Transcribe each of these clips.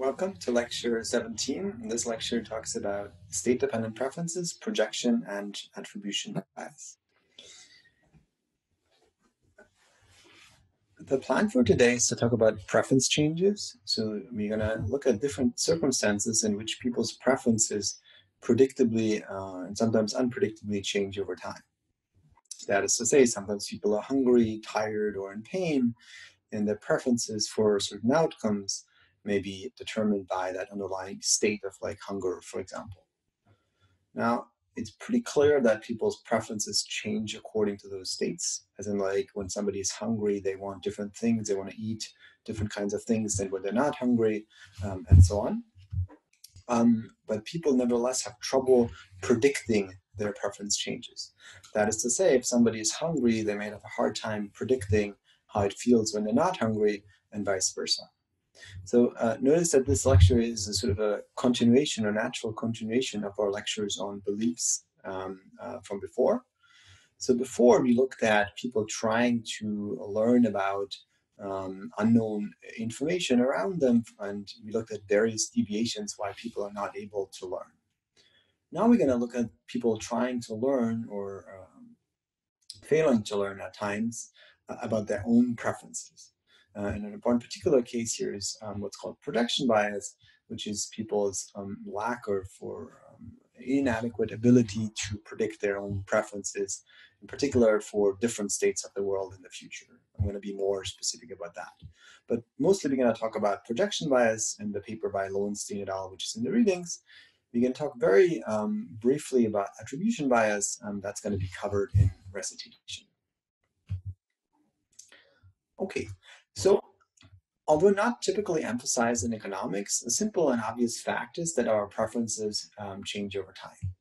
Welcome to lecture 17. This lecture talks about state-dependent preferences, projection, and attribution bias. The plan for today is to talk about preference changes. So we're going to look at different circumstances in which people's preferences predictably uh, and sometimes unpredictably change over time. That is to say, sometimes people are hungry, tired, or in pain, and their preferences for certain outcomes may be determined by that underlying state of like hunger, for example. Now, it's pretty clear that people's preferences change according to those states. As in, like when somebody is hungry, they want different things, they want to eat different kinds of things than when they're not hungry, um, and so on. Um, but people nevertheless have trouble predicting their preference changes. That is to say, if somebody is hungry, they may have a hard time predicting how it feels when they're not hungry, and vice versa. So uh, notice that this lecture is a sort of a continuation or natural continuation of our lectures on beliefs um, uh, from before. So before we looked at people trying to learn about um, unknown information around them and we looked at various deviations why people are not able to learn. Now we're going to look at people trying to learn or um, failing to learn at times uh, about their own preferences. Uh, and an important particular case here is um, what's called projection bias, which is people's um, lack or for um, inadequate ability to predict their own preferences, in particular for different states of the world in the future. I'm going to be more specific about that. But mostly we're going to talk about projection bias in the paper by Loewenstein et al., which is in the readings. We can talk very um, briefly about attribution bias. Um, that's going to be covered in recitation. Okay, so although not typically emphasized in economics, a simple and obvious fact is that our preferences um, change over time.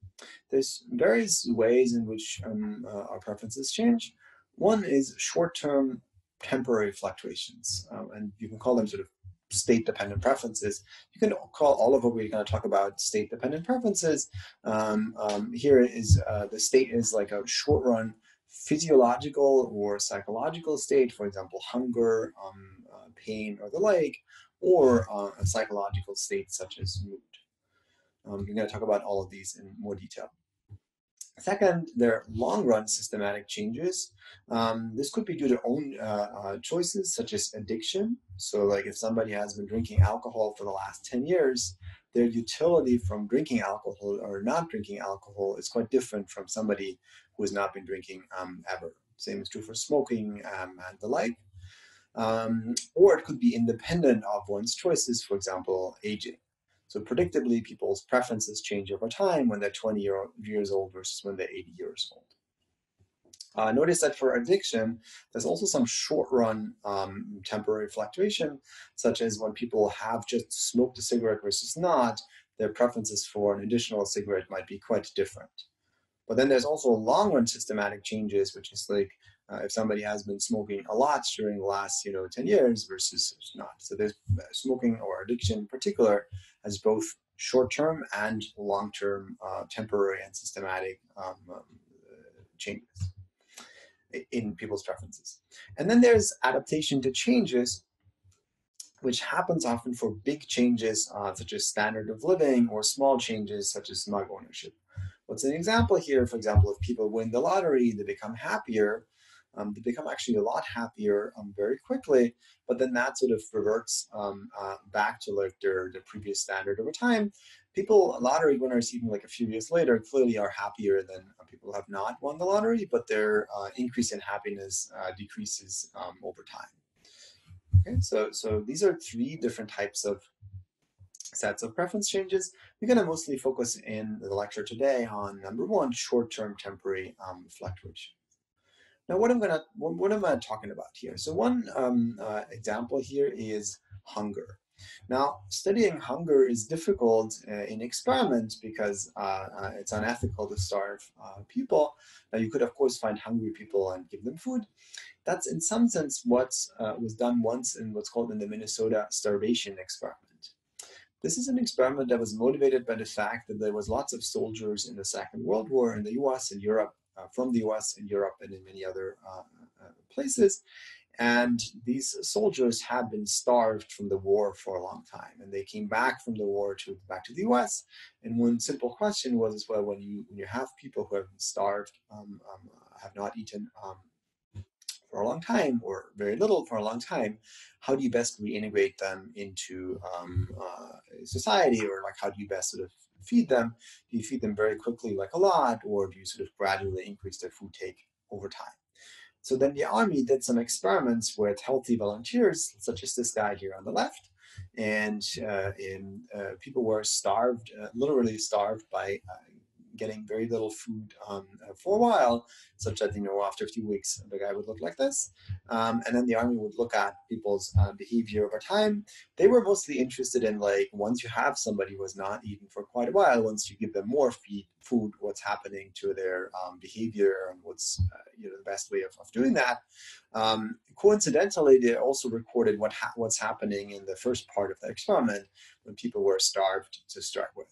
There's various ways in which um, uh, our preferences change. One is short-term temporary fluctuations, um, and you can call them sort of state-dependent preferences. You can call all of what we're going to talk about state-dependent preferences. Um, um, here is uh, the state is like a short-run physiological or psychological state, for example, hunger, um, uh, pain, or the like, or uh, a psychological state such as mood. Um, we're going to talk about all of these in more detail. Second, there are long-run systematic changes. Um, this could be due to own uh, uh, choices, such as addiction. So like if somebody has been drinking alcohol for the last 10 years, their utility from drinking alcohol or not drinking alcohol is quite different from somebody who has not been drinking um, ever. Same is true for smoking um, and the like. Um, or it could be independent of one's choices, for example, aging. So predictably, people's preferences change over time when they're 20 year, years old versus when they're 80 years old. Uh, notice that for addiction, there's also some short-run um, temporary fluctuation, such as when people have just smoked a cigarette versus not, their preferences for an additional cigarette might be quite different. But then there's also long-run systematic changes, which is like uh, if somebody has been smoking a lot during the last, you know, 10 years versus not. So there's uh, smoking or addiction in particular has both short-term and long-term uh, temporary and systematic um, um, changes in people's preferences. And then there's adaptation to changes, which happens often for big changes uh, such as standard of living or small changes such as smug ownership. What's an example here? For example, if people win the lottery, they become happier. Um, they become actually a lot happier um, very quickly, but then that sort of reverts um, uh, back to like their, their previous standard over time people, lottery winners, even like a few years later, clearly are happier than people have not won the lottery, but their uh, increase in happiness uh, decreases um, over time. Okay, so, so these are three different types of sets of preference changes. We're going to mostly focus in the lecture today on number one, short-term temporary um, fluctuation. Now, what I'm going to, what, what am I talking about here? So one um, uh, example here is hunger. Now, studying hunger is difficult uh, in experiments because uh, uh, it's unethical to starve uh, people. Now, you could, of course, find hungry people and give them food. That's, in some sense, what uh, was done once in what's called in the Minnesota starvation experiment. This is an experiment that was motivated by the fact that there was lots of soldiers in the Second World War in the US and Europe, uh, from the US and Europe and in many other places. And these soldiers had been starved from the war for a long time, and they came back from the war to back to the U.S. And one simple question was, as well, when you when you have people who have been starved, um, um, have not eaten um, for a long time or very little for a long time, how do you best reintegrate them into um, uh, society, or like how do you best sort of feed them? Do you feed them very quickly, like a lot, or do you sort of gradually increase their food take over time? So then the army did some experiments with healthy volunteers, such as this guy here on the left. And uh, in, uh, people were starved, uh, literally starved by uh, getting very little food um, uh, for a while, such that, you know, after a few weeks, the guy would look like this. Um, and then the army would look at people's uh, behavior over time. They were mostly interested in, like, once you have somebody who has not eaten for quite a while, once you give them more feed, food, what's happening to their um, behavior and what's, uh, you know, the best way of, of doing that. Um, coincidentally, they also recorded what ha what's happening in the first part of the experiment when people were starved to start with.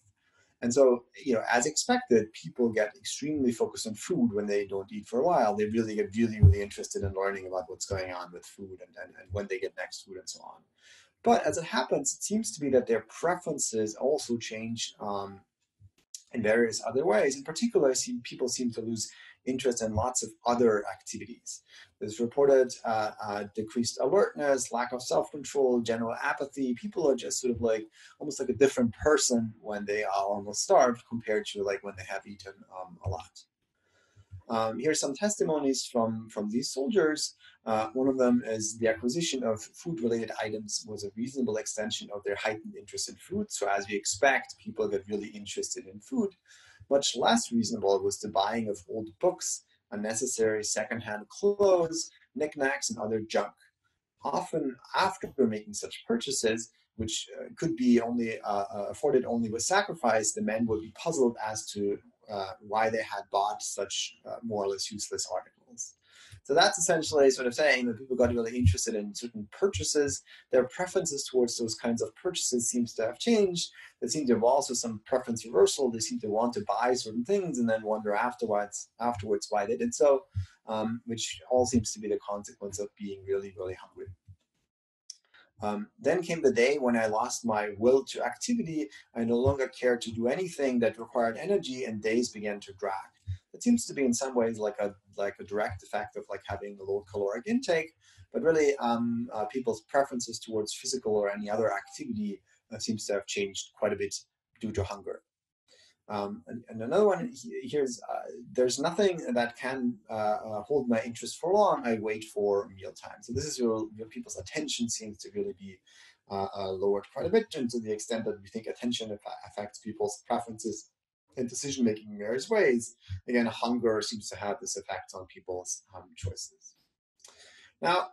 And so, you know, as expected, people get extremely focused on food when they don't eat for a while. They really get really, really interested in learning about what's going on with food and, and, and when they get next food and so on. But as it happens, it seems to be that their preferences also change um, in various other ways. In particular, people seem to lose interest in lots of other activities. There's reported uh, uh, decreased alertness, lack of self-control, general apathy. People are just sort of like almost like a different person when they are almost starved compared to like when they have eaten um, a lot. Um, here's some testimonies from, from these soldiers. Uh, one of them is the acquisition of food-related items was a reasonable extension of their heightened interest in food. So as we expect, people get really interested in food. Much less reasonable was the buying of old books, unnecessary secondhand clothes, knickknacks, and other junk. Often after making such purchases, which uh, could be only uh, uh, afforded only with sacrifice, the men would be puzzled as to uh, why they had bought such uh, more or less useless articles. So that's essentially sort of saying that people got really interested in certain purchases. Their preferences towards those kinds of purchases seems to have changed. They seem to have also some preference reversal. They seem to want to buy certain things and then wonder afterwards, afterwards why they did so, um, which all seems to be the consequence of being really, really hungry. Um, then came the day when I lost my will to activity. I no longer cared to do anything that required energy and days began to drag it seems to be in some ways like a like a direct effect of like having a low caloric intake, but really um, uh, people's preferences towards physical or any other activity uh, seems to have changed quite a bit due to hunger. Um, and, and, another one here's uh, there's nothing that can uh, uh, hold my interest for long. I wait for mealtime. So this is where, where people's attention seems to really be uh, lowered quite a bit, and to the extent that we think attention affects people's preferences and decision making in various ways. Again, hunger seems to have this effect on people's um, choices. Now,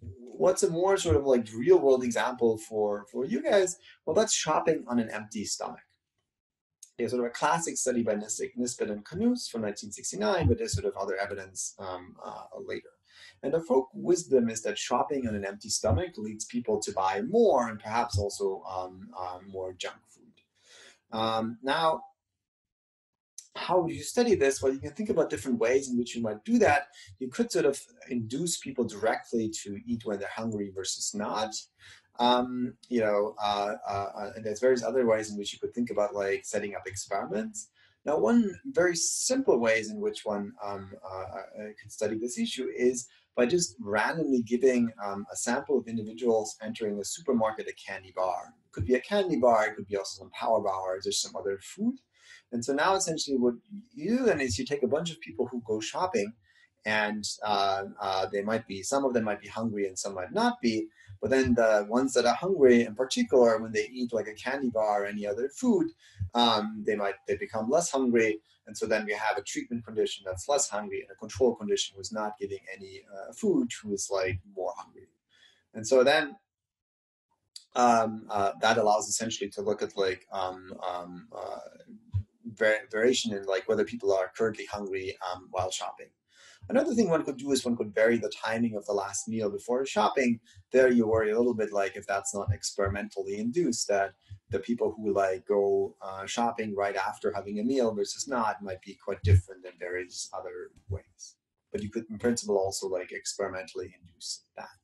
what's a more sort of like real world example for, for you guys? Well, that's shopping on an empty stomach. There's sort of a classic study by Nisbett and Kanouse from 1969, but there's sort of other evidence um, uh, later. And the folk wisdom is that shopping on an empty stomach leads people to buy more and perhaps also um, uh, more junk food. Um, now, how would you study this? Well, you can think about different ways in which you might do that. You could sort of induce people directly to eat when they're hungry versus not. Um, you know, uh, uh, uh, and there's various other ways in which you could think about like setting up experiments. Now, one very simple ways in which one um, uh, uh could study this issue is by just randomly giving um, a sample of individuals entering a supermarket a candy bar. It could be a candy bar, it could be also some power bars or some other food. And so now essentially what you do then is you take a bunch of people who go shopping and uh, uh, they might be, some of them might be hungry and some might not be, but then the ones that are hungry in particular, when they eat like a candy bar or any other food, um, they might, they become less hungry. And so then we have a treatment condition that's less hungry and a control condition who's not getting any uh, food who is like more hungry. And so then um, uh, that allows essentially to look at like um, um, uh, variation in like whether people are currently hungry um, while shopping. Another thing one could do is one could vary the timing of the last meal before shopping. There you worry a little bit like if that's not experimentally induced that the people who like go uh, shopping right after having a meal versus not might be quite different in various other ways. but you could in principle also like experimentally induce that.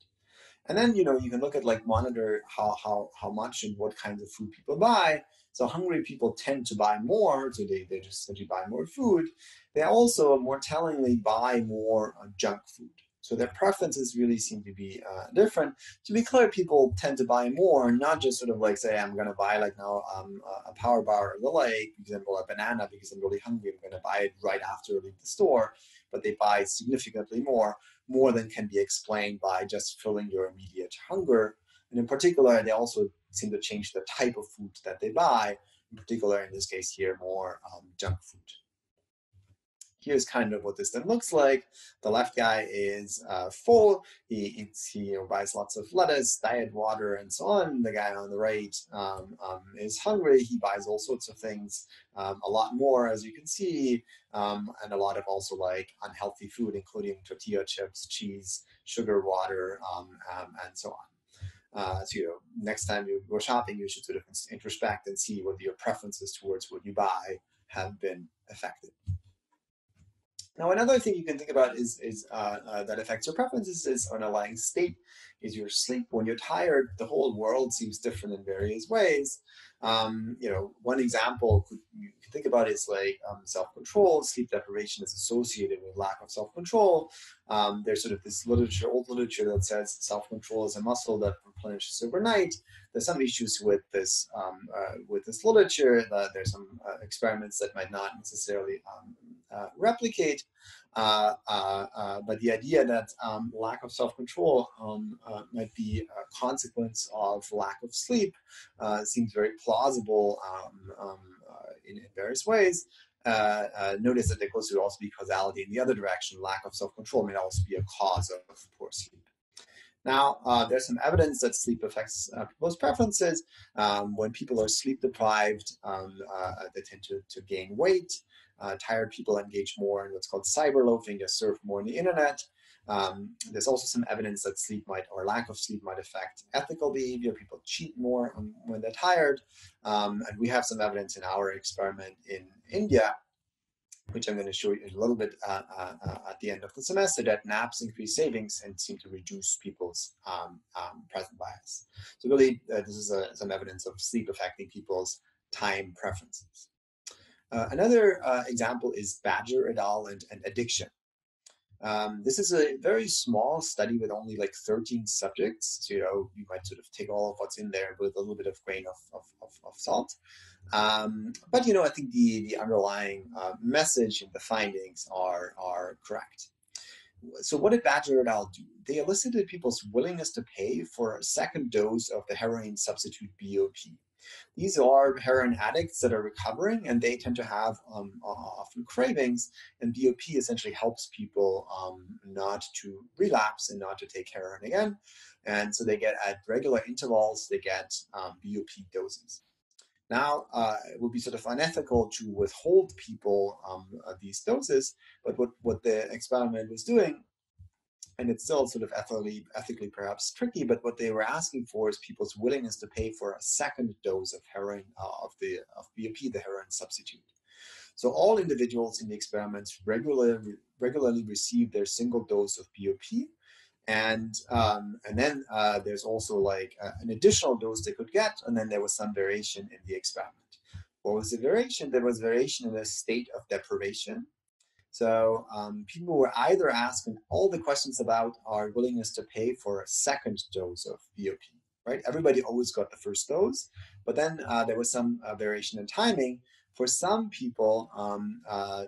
And then you know you can look at like monitor how how how much and what kinds of food people buy. So hungry people tend to buy more, so they, they just simply buy more food. They also more tellingly buy more uh, junk food. So their preferences really seem to be uh, different. To be clear, people tend to buy more, not just sort of like say, I'm going to buy like now um, a power bar or the lake, for example, a banana because I'm really hungry. I'm going to buy it right after I leave the store. But they buy significantly more, more than can be explained by just filling your immediate hunger. And in particular, they also seem to change the type of food that they buy. In particular, in this case here, more um, junk food here's kind of what this then looks like. The left guy is uh, full. He eats, he buys lots of lettuce, diet water, and so on. The guy on the right um, um, is hungry. He buys all sorts of things, um, a lot more, as you can see, um, and a lot of also like unhealthy food, including tortilla chips, cheese, sugar, water, um, and so on. Uh, so you know, next time you go shopping, you should sort of introspect and see whether your preferences towards what you buy have been affected. Now, another thing you can think about is, is uh, uh, that affects your preferences is underlying state, is your sleep. When you're tired, the whole world seems different in various ways. Um, you know, one example you can think about is like um, self-control. Sleep deprivation is associated with lack of self-control. Um, there's sort of this literature, old literature that says self-control is a muscle that replenishes overnight. There's some issues with this um, uh, with this literature. there's some uh, experiments that might not necessarily um, uh, replicate. Uh, uh, uh, but the idea that um, lack of self-control um, might be a consequence of lack of sleep seems very plausible um, um in, in, various ways. Uh, uh, notice that there to also be causality in the other direction. Lack of self-control may also be a cause of poor sleep. Now, uh, there's some evidence that sleep affects people's preferences. Um, when people are sleep deprived, um, they tend to, to gain weight. Uh, tired people engage more in what's called cyber loafing, they surf more on the internet. Um, there's also some evidence that sleep might, or lack of sleep might affect ethical behavior. People cheat more when they're tired. Um, and we have some evidence in our experiment in India, which I'm going to show you a little bit uh, uh, uh, at the end of the semester, that naps increase savings and seem to reduce people's um, um present bias. So really, uh, this is a, some evidence of sleep affecting people's time preferences. Uh, another uh, example is Badger et al. and, and addiction. Um, this is a very small study with only like 13 subjects. So, you know, you might sort of take all of what's in there with a little bit of grain of, of, of, of salt. Um, but, you know, I think the, the underlying uh, message and the findings are, are correct. So what did Badger et al. do? They elicited people's willingness to pay for a second dose of the heroin substitute BUP. These are heroin addicts that are recovering and they tend to have um, often cravings and BUP essentially helps people um, not to relapse and not to take heroin again. And so they get at regular intervals, they get um, BUP doses. Now, uh, it would be sort of unethical to withhold people um, these doses, but what, what the experiment was doing and it's still sort of ethically, ethically perhaps tricky, but what they were asking for is people's willingness to pay for a second dose of heroin, uh, of the of BUP, the heroin substitute. So all individuals in the experiments regularly regularly receive their single dose of BUP, and um, and then uh, there's also like uh, an additional dose they could get, and then there was some variation in the experiment. What was the variation? There was variation in the state of deprivation, so um, people were either asking all the questions about our willingness to pay for a second dose of BUP, right? Everybody always got the first dose, but then uh, there was some uh, variation in timing. For some people, um, uh,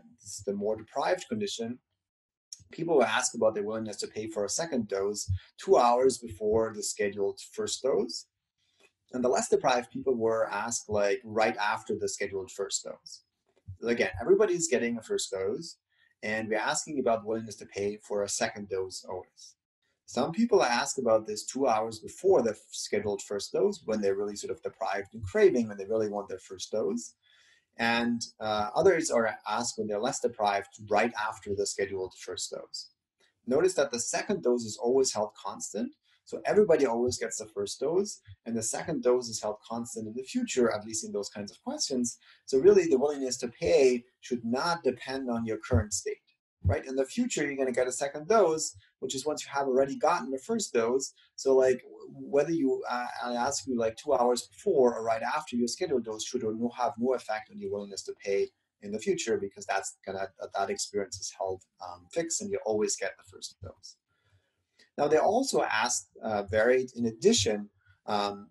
the more deprived condition, people were asked about their willingness to pay for a second dose two hours before the scheduled first dose. And the less deprived people were asked like right after the scheduled first dose. Again, everybody's getting a first dose, and we're asking about willingness to pay for a second dose always. Some people ask about this two hours before the scheduled first dose when they're really sort of deprived and craving, when they really want their first dose. And uh, others are asked when they're less deprived right after the scheduled first dose. Notice that the second dose is always held constant, so everybody always gets the first dose, and the second dose is held constant in the future, at least in those kinds of questions. So really, the willingness to pay should not depend on your current state. right? In the future, you're going to get a second dose, which is once you have already gotten the first dose. So, like, whether you uh, I ask you like two hours before or right after your scheduled dose should no, have no effect on your willingness to pay in the future because that's gonna that experience is held um, fixed and you always get the first dose. Now, they also asked uh, varied in addition. Um,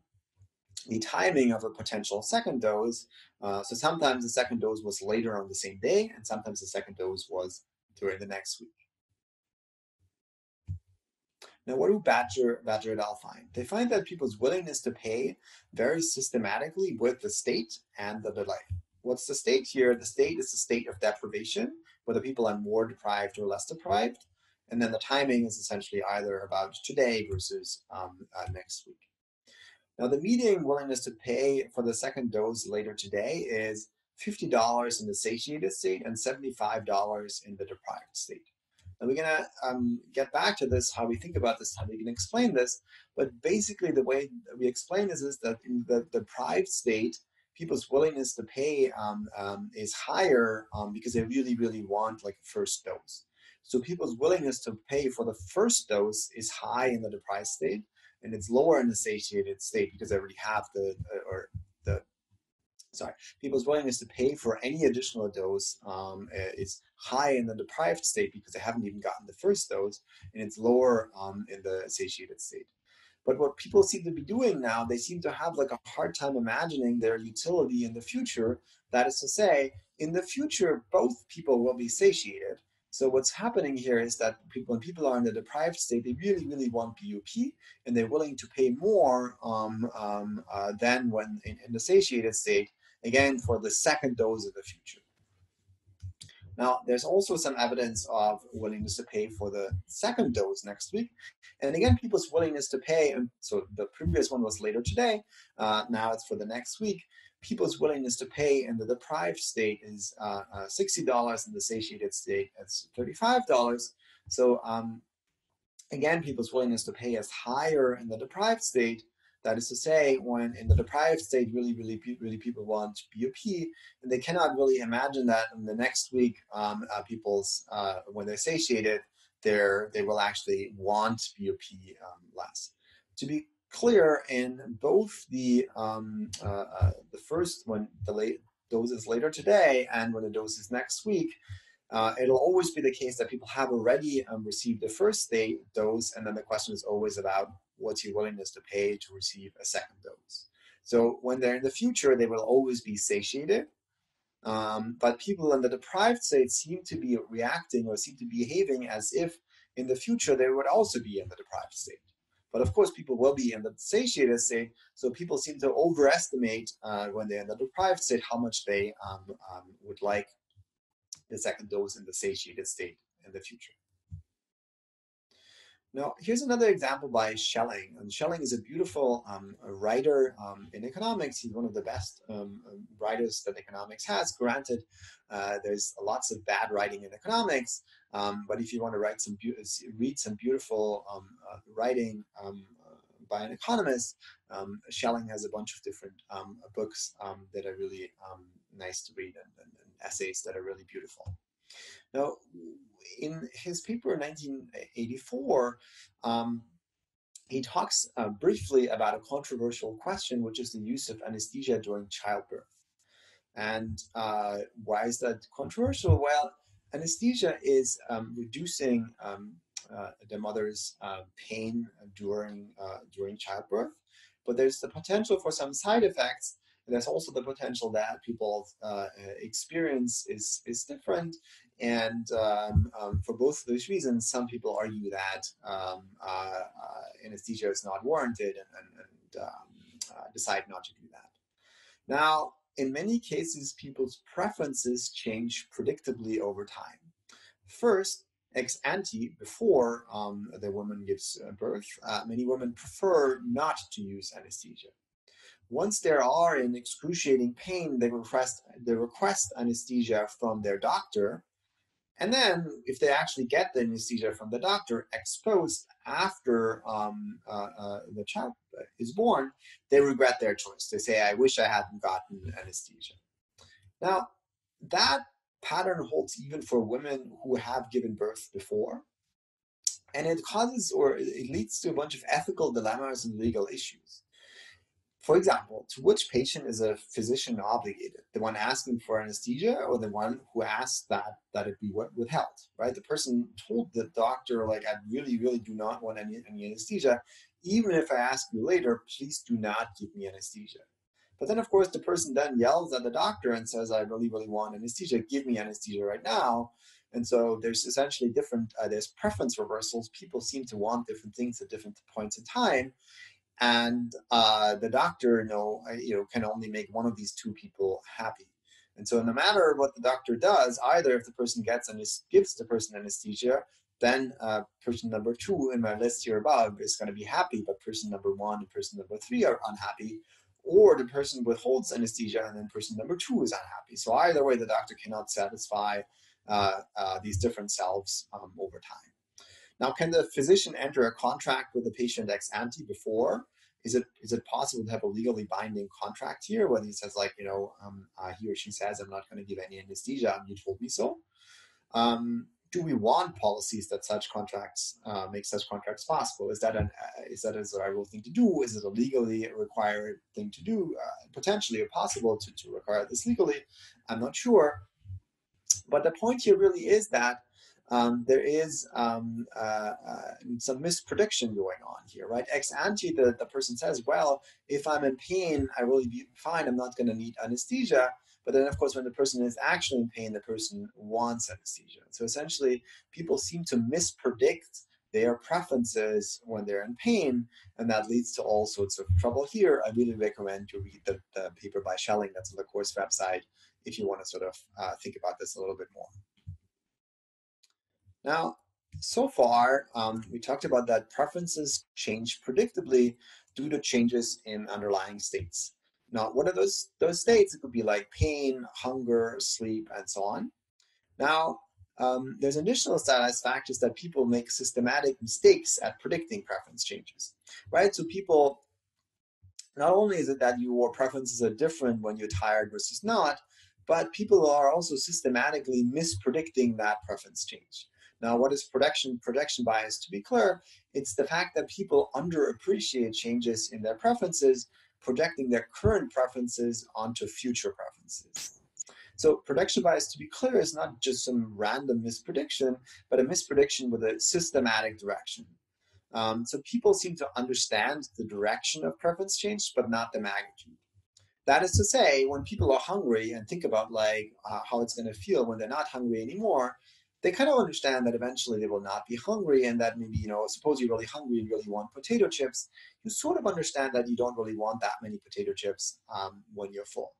the timing of a potential second dose. Uh, so sometimes the second dose was later on the same day, and sometimes the second dose was during the next week. Now, what do Badger, Badger et al. find? They find that people's willingness to pay varies systematically with the state and the delay. What's the state here? The state is the state of deprivation, whether people are more deprived or less deprived. And then the timing is essentially either about today versus um, uh, next week. Now, the median willingness to pay for the second dose later today is $50 in the satiated state and $75 in the deprived state. And we're going to um, get back to this, how we think about this, how we can explain this. But basically, the way we explain this is that in the deprived state, people's willingness to pay um, um, is higher um, because they really, really want like a first dose. So people's willingness to pay for the first dose is high in the deprived state, and it's lower in the satiated state because they already have the or the sorry people's willingness to pay for any additional dose um, is high in the deprived state because they haven't even gotten the first dose, and it's lower um, in the satiated state. But what people seem to be doing now, they seem to have like a hard time imagining their utility in the future. That is to say, in the future, both people will be satiated. So what's happening here is that people, when people are in the deprived state, they really, really want BUP, and they're willing to pay more um, um, uh, than when in, in the satiated state, again, for the second dose of the future. Now, there's also some evidence of willingness to pay for the second dose next week. And again, people's willingness to pay, and so the previous one was later today, uh, now it's for the next week people's willingness to pay in the deprived state is uh, uh, $60 in the satiated state it's $35 so um, again people's willingness to pay is higher in the deprived state. That is to say when in the deprived state really really really people want BUP and they cannot really imagine that in the next week um, uh, people's uh, when they're satiated they're, they will actually want BUP um, less. To be clear in both the um, uh, uh, the first when the late dose is later today and when the dose is next week. Uh, it'll always be the case that people have already um, received the first day dose, and then the question is always about what's your willingness to pay to receive a second dose. So when they're in the future, they will always be satiated. Um, but people in the deprived state seem to be reacting or seem to be behaving as if in the future they would also be in the deprived state. But of course, people will be in the satiated state. So people seem to overestimate uh, when they're in the deprived state how much they um, um, would like the second dose in the satiated state in the future. Now, here's another example by Schelling. And Schelling is a beautiful um, writer um, in economics. He's one of the best um, um writers that economics has. Granted, uh, there's lots of bad writing in economics, um, but if you want to write some read some beautiful um, uh, writing uh, by an economist, Schelling has a bunch of different books that are really nice to read and, and, and essays that are really beautiful. Now, in his paper in 1984, um, he talks uh, briefly about a controversial question, which is the use of anesthesia during childbirth. And uh, why is that controversial? Well, anesthesia is um, reducing um, uh, the mother's uh, pain during uh, during childbirth, but there's the potential for some side effects there's also the potential that people's uh, experience is is different, and um, um, for both of those reasons, some people argue that um, uh, anesthesia is not warranted and, and, and um, decide not to do that. Now, in many cases, people's preferences change predictably over time. First, ex ante, before um, the woman gives birth, uh, many women prefer not to use anesthesia. Once they are in excruciating pain, they request, they request anesthesia from their doctor. And then, if they actually get the anesthesia from the doctor exposed after um, uh, uh, the child is born, they regret their choice. They say, I wish I hadn't gotten anesthesia. Now, that pattern holds even for women who have given birth before. And it causes or it leads to a bunch of ethical dilemmas and legal issues. For example, to which patient is a physician obligated? The one asking for anesthesia or the one who asked that, that it be withheld, right? The person told the doctor, like, I really, really do not want any, any anesthesia. Even if I ask you later, please do not give me anesthesia. But then, of course, the person then yells at the doctor and says, I really, really want anesthesia. Give me anesthesia right now. And so there's essentially different, uh, there's preference reversals. People seem to want different things at different points in time and uh, the doctor you know you know can only make one of these two people happy. And so no matter what the doctor does either if the person gets and gives the person anesthesia then uh, person number two in my list here above is going to be happy but person number one and person number three are unhappy or the person withholds anesthesia and then person number two is unhappy. So either way the doctor cannot satisfy uh, uh these different selves um, over time now, can the physician enter a contract with the patient ex ante before? Is it is it possible to have a legally binding contract here, whether he says like you know um, uh, he or she says I'm not going to give any anesthesia and you told me so? Um, do we want policies that such contracts uh, make such contracts possible? Is that an uh, is that a desirable thing to do? Is it a legally required thing to do? Uh, potentially possible to, to require this legally? I'm not sure. But the point here really is that um, there is um, uh, uh, some misprediction going on here, right? Ex ante, the, the person says, well, if I'm in pain, I will be fine. I'm not going to need anesthesia. But then, of course, when the person is actually in pain, the person wants anesthesia. So essentially, people seem to mispredict their preferences when they're in pain, and that leads to all sorts of trouble here. I really recommend you read the, the paper by Schelling that's on the course website if you want to sort of uh, think about this a little bit more. Now, so far, um, we talked about that preferences change predictably due to changes in underlying states. Now, what are those, those states? It could be like pain, hunger, sleep, and so on. Now, um, there's additional status factors that people make systematic mistakes at predicting preference changes, right? So people, not only is it that your preferences are different when you're tired versus not, but people are also systematically mispredicting that preference change. Now, what is production projection bias? To be clear, it's the fact that people underappreciate changes in their preferences, projecting their current preferences onto future preferences. So projection bias, to be clear, is not just some random misprediction, but a misprediction with a systematic direction. Um, so people seem to understand the direction of preference change, but not the magnitude. That is to say, when people are hungry and think about like uh, how it's going to feel when they're not hungry anymore, they kind of understand that eventually they will not be hungry and that maybe, you know, suppose you're really hungry and really want potato chips, you sort of understand that you don't really want that many potato chips um, when you're full.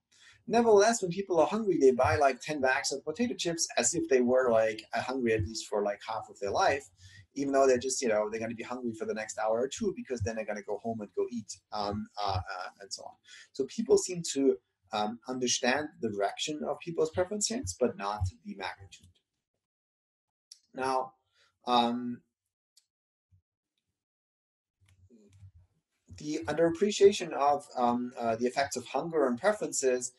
Nevertheless, when people are hungry, they buy like 10 bags of potato chips as if they were like hungry at least for like half of their life, even though they're just, you know, they're going to be hungry for the next hour or two because then they're going to go home and go eat um, uh, uh, and so on. So people seem to um, understand the direction of people's preferences, but not the magnitude. Now, um, the underappreciation of um, uh, the effects of hunger and preferences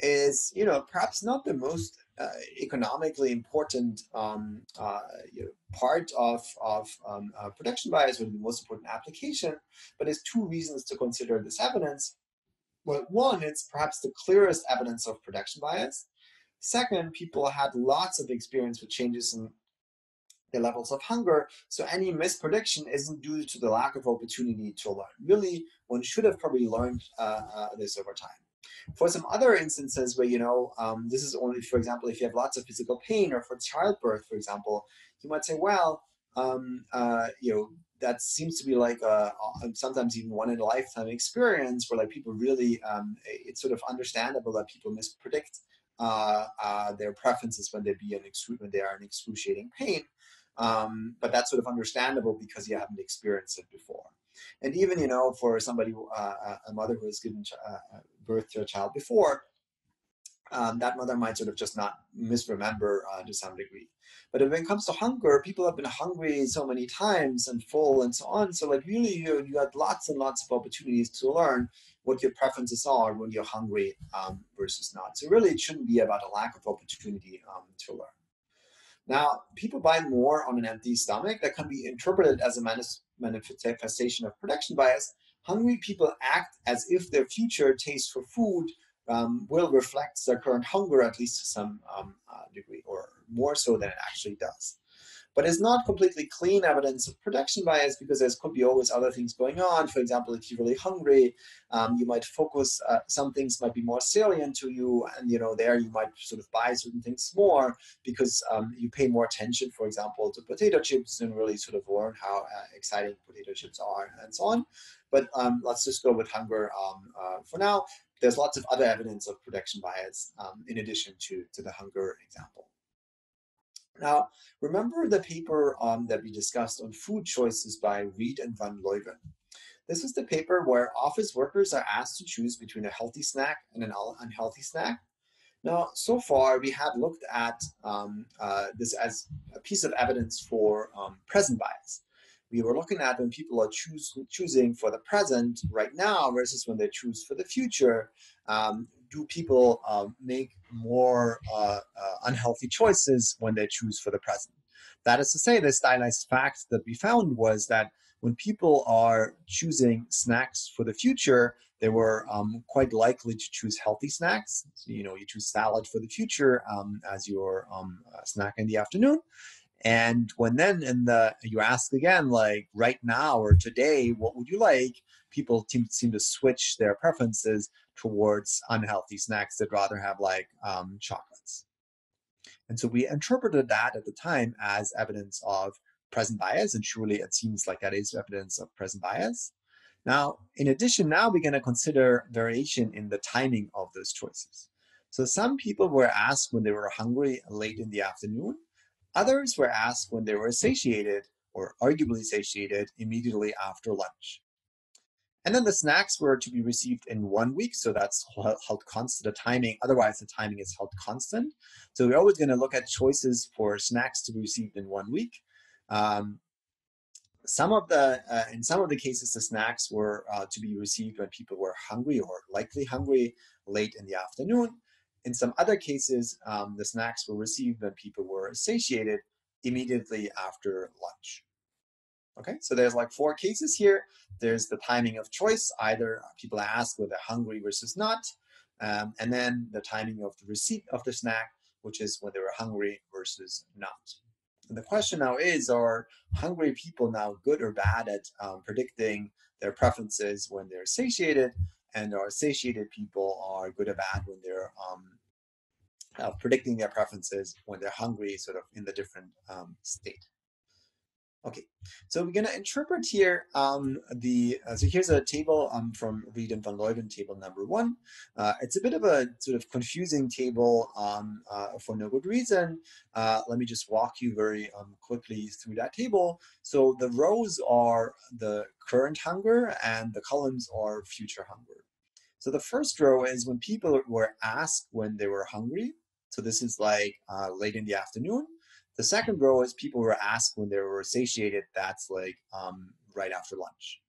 is, you know, perhaps not the most uh, economically important um, uh, you know, part of, of um, uh, projection bias or the most important application, but there's two reasons to consider this evidence. Well, one, it's perhaps the clearest evidence of production bias. Second, people had lots of experience with changes in the levels of hunger. So any misprediction isn't due to the lack of opportunity to learn. Really, one should have probably learned uh, uh, this over time. For some other instances where, you know, um, this is only, for example, if you have lots of physical pain or for childbirth, for example, you might say, well, um, uh, you know, that seems to be like a, sometimes even one in a lifetime experience where like people really, um, it's sort of understandable that people mispredict uh, uh, their preferences when they be in when they are in excruciating pain. Um, but that's sort of understandable because you haven't experienced it before. And even, you know, for somebody, uh, a mother who has given uh, uh, birth to a child before, um, that mother might sort of just not misremember uh, to some degree. But when it comes to hunger, people have been hungry so many times and full and so on. So like really, you, you had lots and lots of opportunities to learn what your preferences are when you're hungry um, versus not. So really, it shouldn't be about a lack of opportunity um, to learn. Now, people buy more on an empty stomach. That can be interpreted as a manifestation of production bias. Hungry people act as if their future taste for food um, will reflect their current hunger, at least to some um, uh, degree, or more so than it actually does. But it's not completely clean evidence of production bias because there could be always other things going on. For example, if you're really hungry, um, you might focus, uh, some things might be more salient to you. And, you know, there you might sort of buy certain things more because um, you pay more attention, for example, to potato chips and really sort of learn how uh, exciting potato chips are and so on. But um, let's just go with hunger um, uh, for now. There's lots of other evidence of production bias um, in addition to, to the hunger example. Now, remember the paper um, that we discussed on food choices by Read and Van Leeuwen. This is the paper where office workers are asked to choose between a healthy snack and an unhealthy snack. Now, so far, we had looked at um, uh, this as a piece of evidence for um, present bias. We were looking at when people are choose, choosing for the present right now versus when they choose for the future. Um, do people uh, make more uh, uh, unhealthy choices when they choose for the present? That is to say, the stylized fact that we found was that when people are choosing snacks for the future, they were um, quite likely to choose healthy snacks. So, you know, you choose salad for the future um, as your um, uh, snack in the afternoon. And when then in the you ask again, like right now or today, what would you like? People seem to switch their preferences towards unhealthy snacks. They'd rather have like um, chocolates. And so we interpreted that at the time as evidence of present bias, and surely it seems like that is evidence of present bias. Now, in addition, now we're going to consider variation in the timing of those choices. So some people were asked when they were hungry late in the afternoon. Others were asked when they were satiated or arguably satiated immediately after lunch. And then the snacks were to be received in one week, so that's held constant, the timing, otherwise the timing is held constant. So we're always gonna look at choices for snacks to be received in one week. Um, some of the, uh, in some of the cases, the snacks were uh, to be received when people were hungry or likely hungry late in the afternoon. In some other cases, um, the snacks were received when people were satiated immediately after lunch. Okay, so there's like four cases here. There's the timing of choice, either people ask whether hungry versus not, um, and then the timing of the receipt of the snack, which is when they were hungry versus not. And the question now is, are hungry people now good or bad at um, predicting their preferences when they're satiated, and are satiated people are good or bad when they're um, uh, predicting their preferences when they're hungry, sort of in the different um, state. Okay, so we're going to interpret here um, the, uh, so here's a table um, from Read and van Leeuwen, table number one. Uh, it's a bit of a sort of confusing table um, uh, for no good reason. Uh, let me just walk you very um, quickly through that table. So the rows are the current hunger and the columns are future hunger. So the first row is when people were asked when they were hungry. So this is like uh, late in the afternoon. The second row is people were asked when they were satiated. That's like um, right after lunch.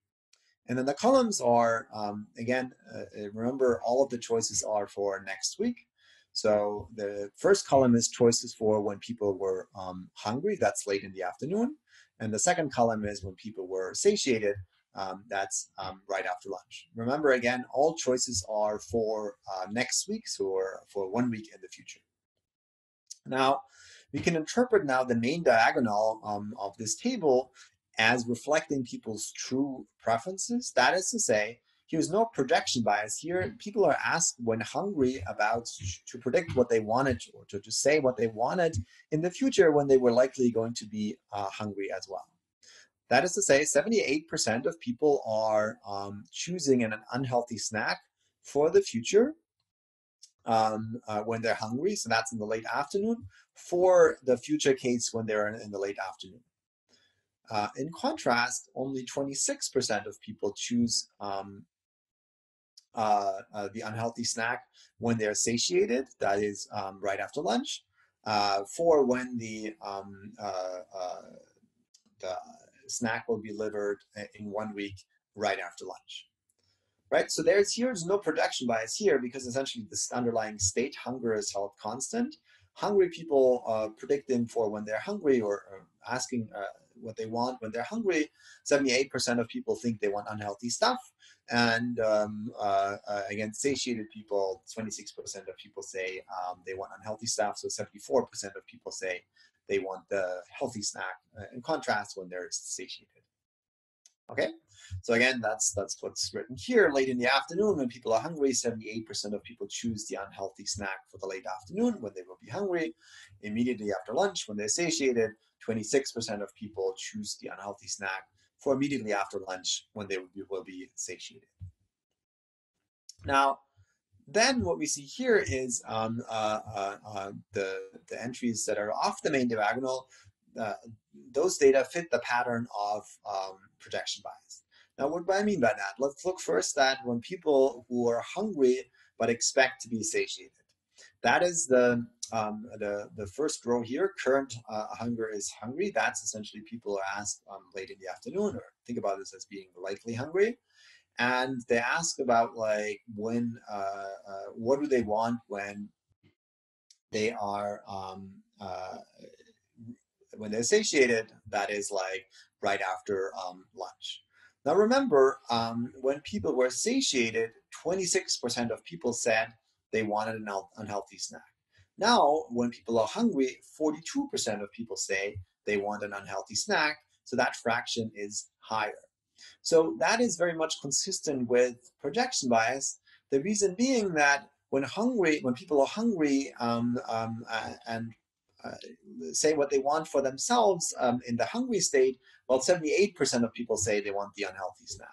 And then the columns are, um, again, uh, uh, remember all of the choices are for next week. So the first column is choices for when people were um, hungry, that's late in the afternoon. And the second column is when people were satiated, um, that's um, right after lunch. Remember again, all choices are for uh, next week, so for one week in the future. Now, we can interpret now the main diagonal um, of this table as reflecting people's true preferences. That is to say, here's no projection bias. Here, people are asked when hungry about to predict what they wanted or to, to say what they wanted in the future when they were likely going to be uh, hungry as well. That is to say, 78% of people are um, choosing an unhealthy snack for the future um, uh, when they're hungry, so that's in the late afternoon, for the future case when they're in, in the late afternoon. Uh, in contrast, only 26% of people choose um, uh, uh, the unhealthy snack when they're satiated, that is um, right after lunch, uh, for when the, um, uh, the snack will be delivered in one week right after lunch. Right? So there's here's no production bias here because essentially this underlying state hunger is held constant. Hungry people uh, predicting for when they're hungry or, or asking uh, what they want when they're hungry. 78% of people think they want unhealthy stuff. And um, uh, uh, again, satiated people, 26% of people say um, they want unhealthy stuff. So 74% of people say they want the healthy snack. Uh, in contrast, when they're satiated. Okay, so again, that's that's what's written here. Late in the afternoon, when people are hungry, 78% of people choose the unhealthy snack for the late afternoon when they will be hungry. Immediately after lunch, when they're satiated, 26% of people choose the unhealthy snack for immediately after lunch when they will be, will be satiated. Now, then what we see here is um, uh, uh, uh, the, the entries that are off the main diagonal. Those data fit the pattern of um, projection bias. Now, what do I mean by that? Let's look first at when people who are hungry but expect to be satiated. That is the um, the the first row here. Current uh, hunger is hungry. That's essentially people are asked um, late in the afternoon, or think about this as being likely hungry, and they ask about like when uh, uh, what do they want when they are um, uh, when they're satiated. That is like right after um, lunch. Now remember, um, when people were satiated, 26% of people said they wanted an unhealthy snack. Now, when people are hungry, 42% of people say they want an unhealthy snack, so that fraction is higher. So that is very much consistent with projection bias. The reason being that when hungry, when people are hungry um, um, uh, and say what they want for themselves um, in the hungry state, well, 78% of people say they want the unhealthy snack.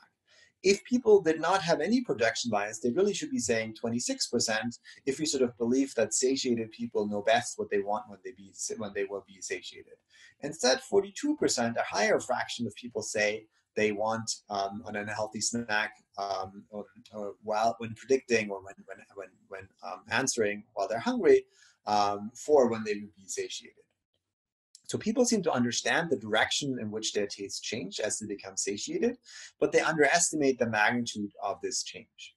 If people did not have any projection bias, they really should be saying 26%. If we sort of believe that satiated people know best what they want when they be when they will be satiated. Instead, 42%, a higher fraction of people say they want um, an unhealthy snack um, or, or while when predicting or when when when, when um, answering while they're hungry um, for when they will be satiated. So people seem to understand the direction in which their tastes change as they become satiated, but they underestimate the magnitude of this change.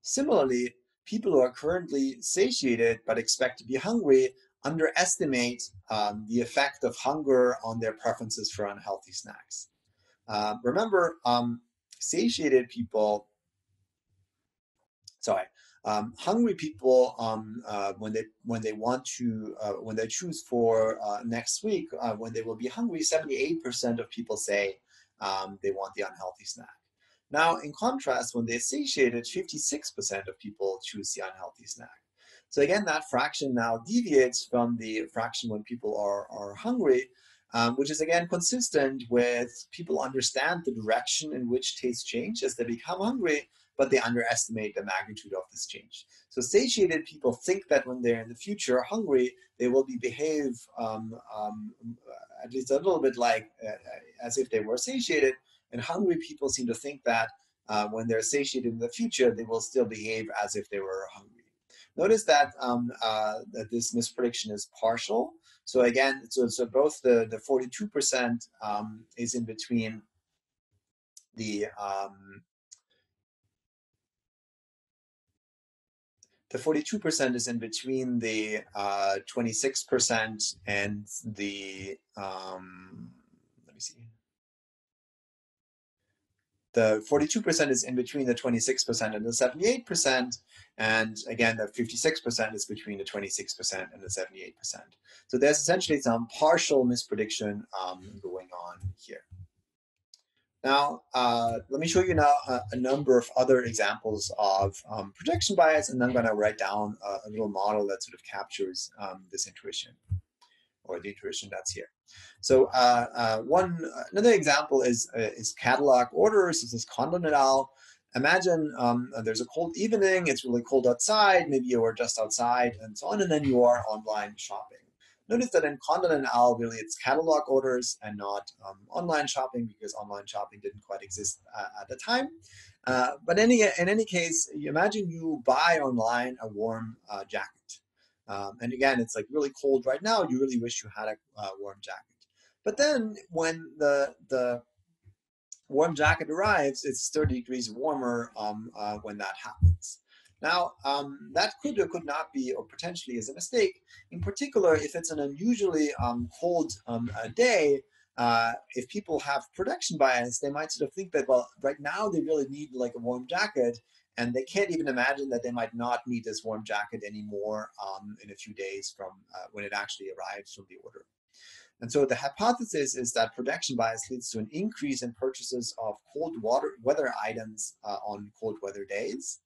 Similarly, people who are currently satiated but expect to be hungry underestimate um, the effect of hunger on their preferences for unhealthy snacks. Uh, remember, um, satiated people, sorry, um, hungry people, um, uh, when they when they want to uh, when they choose for uh, next week, uh, when they will be hungry, seventy eight percent of people say um, they want the unhealthy snack. Now, in contrast, when they're satiated, fifty six percent of people choose the unhealthy snack. So again, that fraction now deviates from the fraction when people are are hungry. Um, which is again consistent with people understand the direction in which tastes change as they become hungry, but they underestimate the magnitude of this change. So satiated people think that when they're in the future hungry, they will be behave um, um, at least a little bit like uh, as if they were satiated. And hungry people seem to think that uh, when they're satiated in the future, they will still behave as if they were hungry. Notice that, um, uh, that this misprediction is partial. So again, so, so both the, the 42% um, is in between the um, the 42% is in between the uh, 26% and the, um, let me see. The 42% is in between the 26% and the 78%. And again, the 56% is between the 26% and the 78%. So there's essentially some partial misprediction um, going on here. Now, uh, let me show you now a, a, number of other examples of um, projection bias, and I'm going to write down a, a, little model that sort of captures um, this intuition or the intuition that's here. So uh, uh, one another example is uh, is catalog orders. This is Conlin et al. Imagine um, there's a cold evening, it's really cold outside, maybe you are just outside and so on, and then you are online shopping. Notice that in Conlin et al, really it's catalog orders and not um, online shopping because online shopping didn't quite exist uh, at the time. Uh, but any, in any case, you imagine you buy online a warm uh, jacket. Um, and again, it's like really cold right now. You really wish you had a warm jacket. But then when the, the warm jacket arrives, it's 30 degrees warmer um, uh, when that happens. Now, um, that could or could not be, or potentially is a mistake, in particular if it's an unusually um, cold um, day, uh, if people have projection bias, they might sort of think that, well, right now they really need like a warm jacket, and they can't even imagine that they might not need this warm jacket anymore um, in a few days from uh, when it actually arrives from the order. And so the hypothesis is that projection bias leads to an increase in purchases of cold water weather items uh, on cold weather days.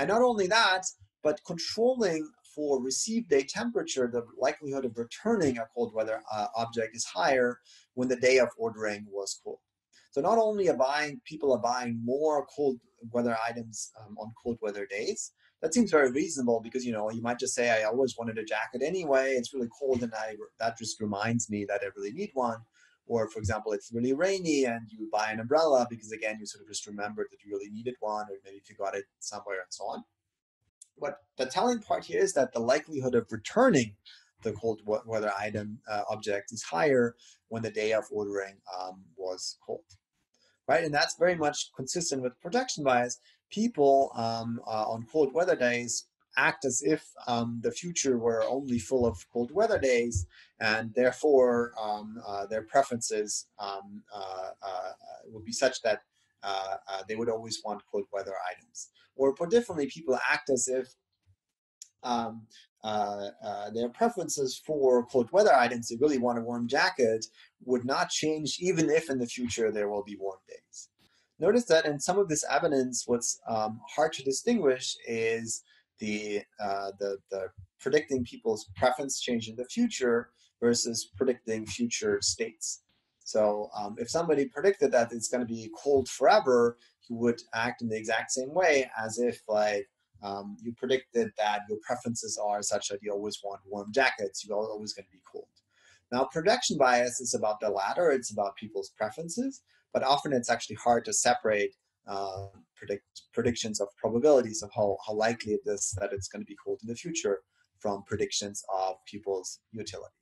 And not only that, but controlling for received day temperature, the likelihood of returning a cold weather uh, object is higher when the day of ordering was cold. So not only are buying people are buying more cold weather items um, on cold weather days, that seems very reasonable because you know you might just say I always wanted a jacket anyway. It's really cold, and I that just reminds me that I really need one. Or for example, it's really rainy and you buy an umbrella because again you sort of just remembered that you really needed one, or maybe you got it somewhere and so on. What the telling part here is that the likelihood of returning the cold weather item uh, object is higher when the day of ordering um, was cold right? And that's very much consistent with projection bias. People um, uh, on cold weather days act as if um, the future were only full of cold weather days, and therefore um, uh, their preferences um, uh, uh, would be such that uh, uh, they would always want cold weather items. Or put differently, people act as if um, uh, their preferences for cold weather items, they really want a warm jacket, would not change even if in the future there will be warm days. Notice that in some of this evidence, what's um, hard to distinguish is the, uh, the, the predicting people's preference change in the future versus predicting future states. So um, if somebody predicted that it's going to be cold forever, he would act in the exact same way as if like um, you predicted that your preferences are such that you always want warm jackets, you're always going to be cold. Now, projection bias is about the latter, it's about people's preferences, but often it's actually hard to separate uh, predict, predictions of probabilities of how, how likely it is that it's going to be cold in the future from predictions of people's utility.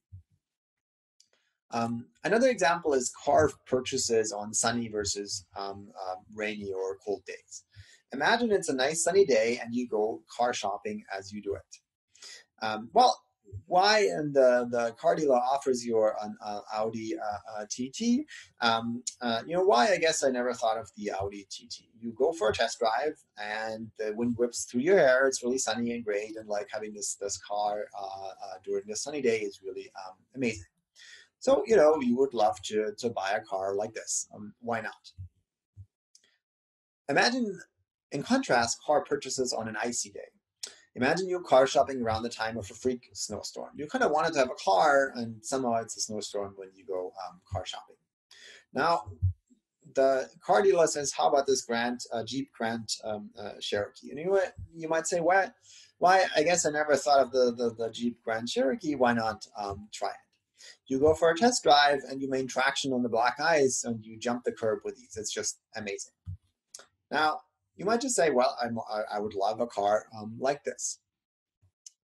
Um, another example is car purchases on sunny versus um, uh, rainy or cold days. Imagine it's a nice sunny day and you go car shopping as you do it. Um, well, why and the, the car dealer offers you an uh, Audi uh, uh, TT. Um, uh, you know why? I guess I never thought of the Audi TT. You go for a test drive and the wind whips through your hair. It's really sunny and great, and like having this this car uh, uh, during this sunny day is really um, amazing. So you know you would love to to buy a car like this. Um, why not? Imagine in contrast, car purchases on an icy day. Imagine you car shopping around the time of a freak snowstorm. You kind of wanted to have a car, and somehow it's a snowstorm when you go um, car shopping. Now, the car dealer says, "How about this Grand uh, Jeep Grand um, uh, Cherokee?" And you you might say, "Why? Why? I guess I never thought of the the, the Jeep Grand Cherokee. Why not um, try it?" You go for a test drive, and you maintain traction on the black ice, and you jump the curb with ease. It's just amazing. Now, you might just say, well, I'm, I would love a car um, like this.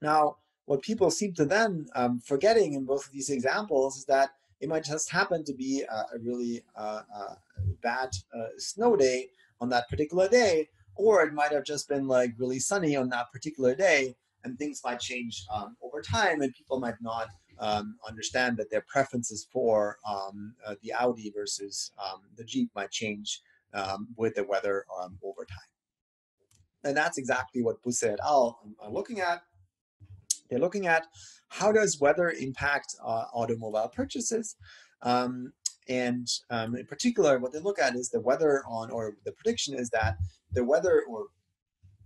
Now, what people seem to then um, forgetting in both of these examples is that it might just happen to be a, a really uh, uh, bad uh, snow day on that particular day, or it might have just been like really sunny on that particular day, and things might change um, over time, and people might not um, understand that their preferences for um, uh, the Audi versus um, the Jeep might change um, with the weather um, over time. And that's exactly what Busse et al. are looking at. They're looking at how does weather impact uh, automobile purchases. Um, and um, in particular, what they look at is the weather on, or the prediction is that the weather, or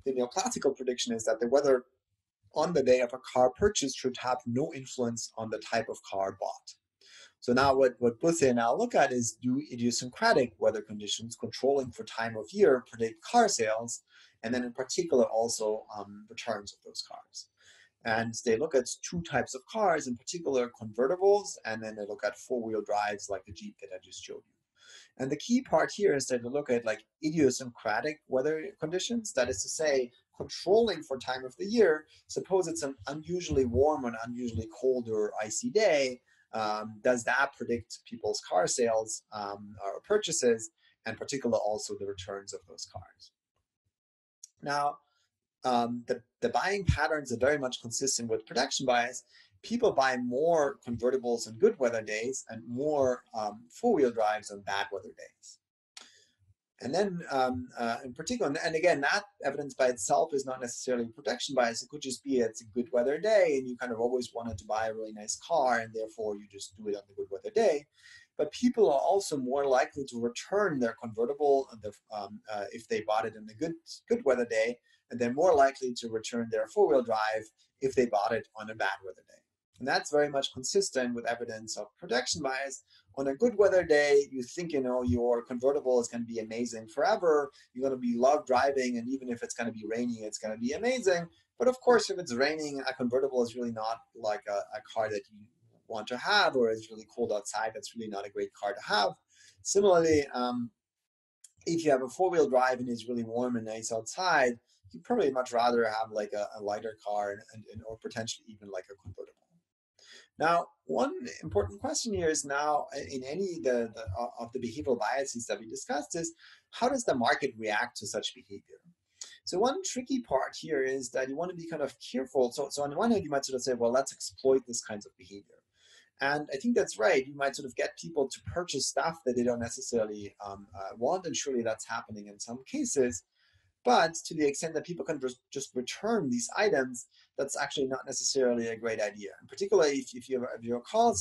the neoclassical prediction is that the weather on the day of a car purchase should have no influence on the type of car bought. So now what, what Busse now look at is do idiosyncratic weather conditions controlling for time of year predict car sales, and then in particular also um, returns of those cars. And they look at two types of cars, in particular convertibles, and then they look at four-wheel drives like the Jeep that I just showed you. And the key part here is that they look at like idiosyncratic weather conditions, that is to say, controlling for time of the year. Suppose it's an unusually warm and unusually cold or icy day, um, does that predict people's car sales um, or purchases? and particularly also the returns of those cars. Now, um, the, the buying patterns are very much consistent with projection bias. People buy more convertibles on good weather days and more um, four-wheel drives on bad weather days. And then, um, uh, in particular, and again, that evidence by itself is not necessarily projection bias. It could just be it's a good weather day, and you kind of always wanted to buy a really nice car, and therefore you just do it on the good weather day. But people are also more likely to return their convertible um, uh, if they bought it in a good good weather day, and they're more likely to return their four wheel drive if they bought it on a bad weather day. And that's very much consistent with evidence of projection bias. On a good weather day, you think you know your convertible is going to be amazing forever. You're going to be love driving, and even if it's going to be raining, it's going to be amazing. But of course, if it's raining, a convertible is really not like a, a car that you want to have, or it's really cold outside. That's really not a great car to have. Similarly, um, if you have a four-wheel drive and it's really warm and nice outside, you probably much rather have like a, a lighter car and, and, or potentially even like a convertible. Now, one important question here is now in any the, the, of the behavioral biases that we discussed is how does the market react to such behavior? So one tricky part here is that you want to be kind of careful. So, so on the one hand, you might sort of say, well, let's exploit this kinds of behavior. And I think that's right. You might sort of get people to purchase stuff that they don't necessarily um, uh, want, and surely that's happening in some cases. But to the extent that people can just return these items, that's actually not necessarily a great idea. And particularly if, if, you're, if you're a car,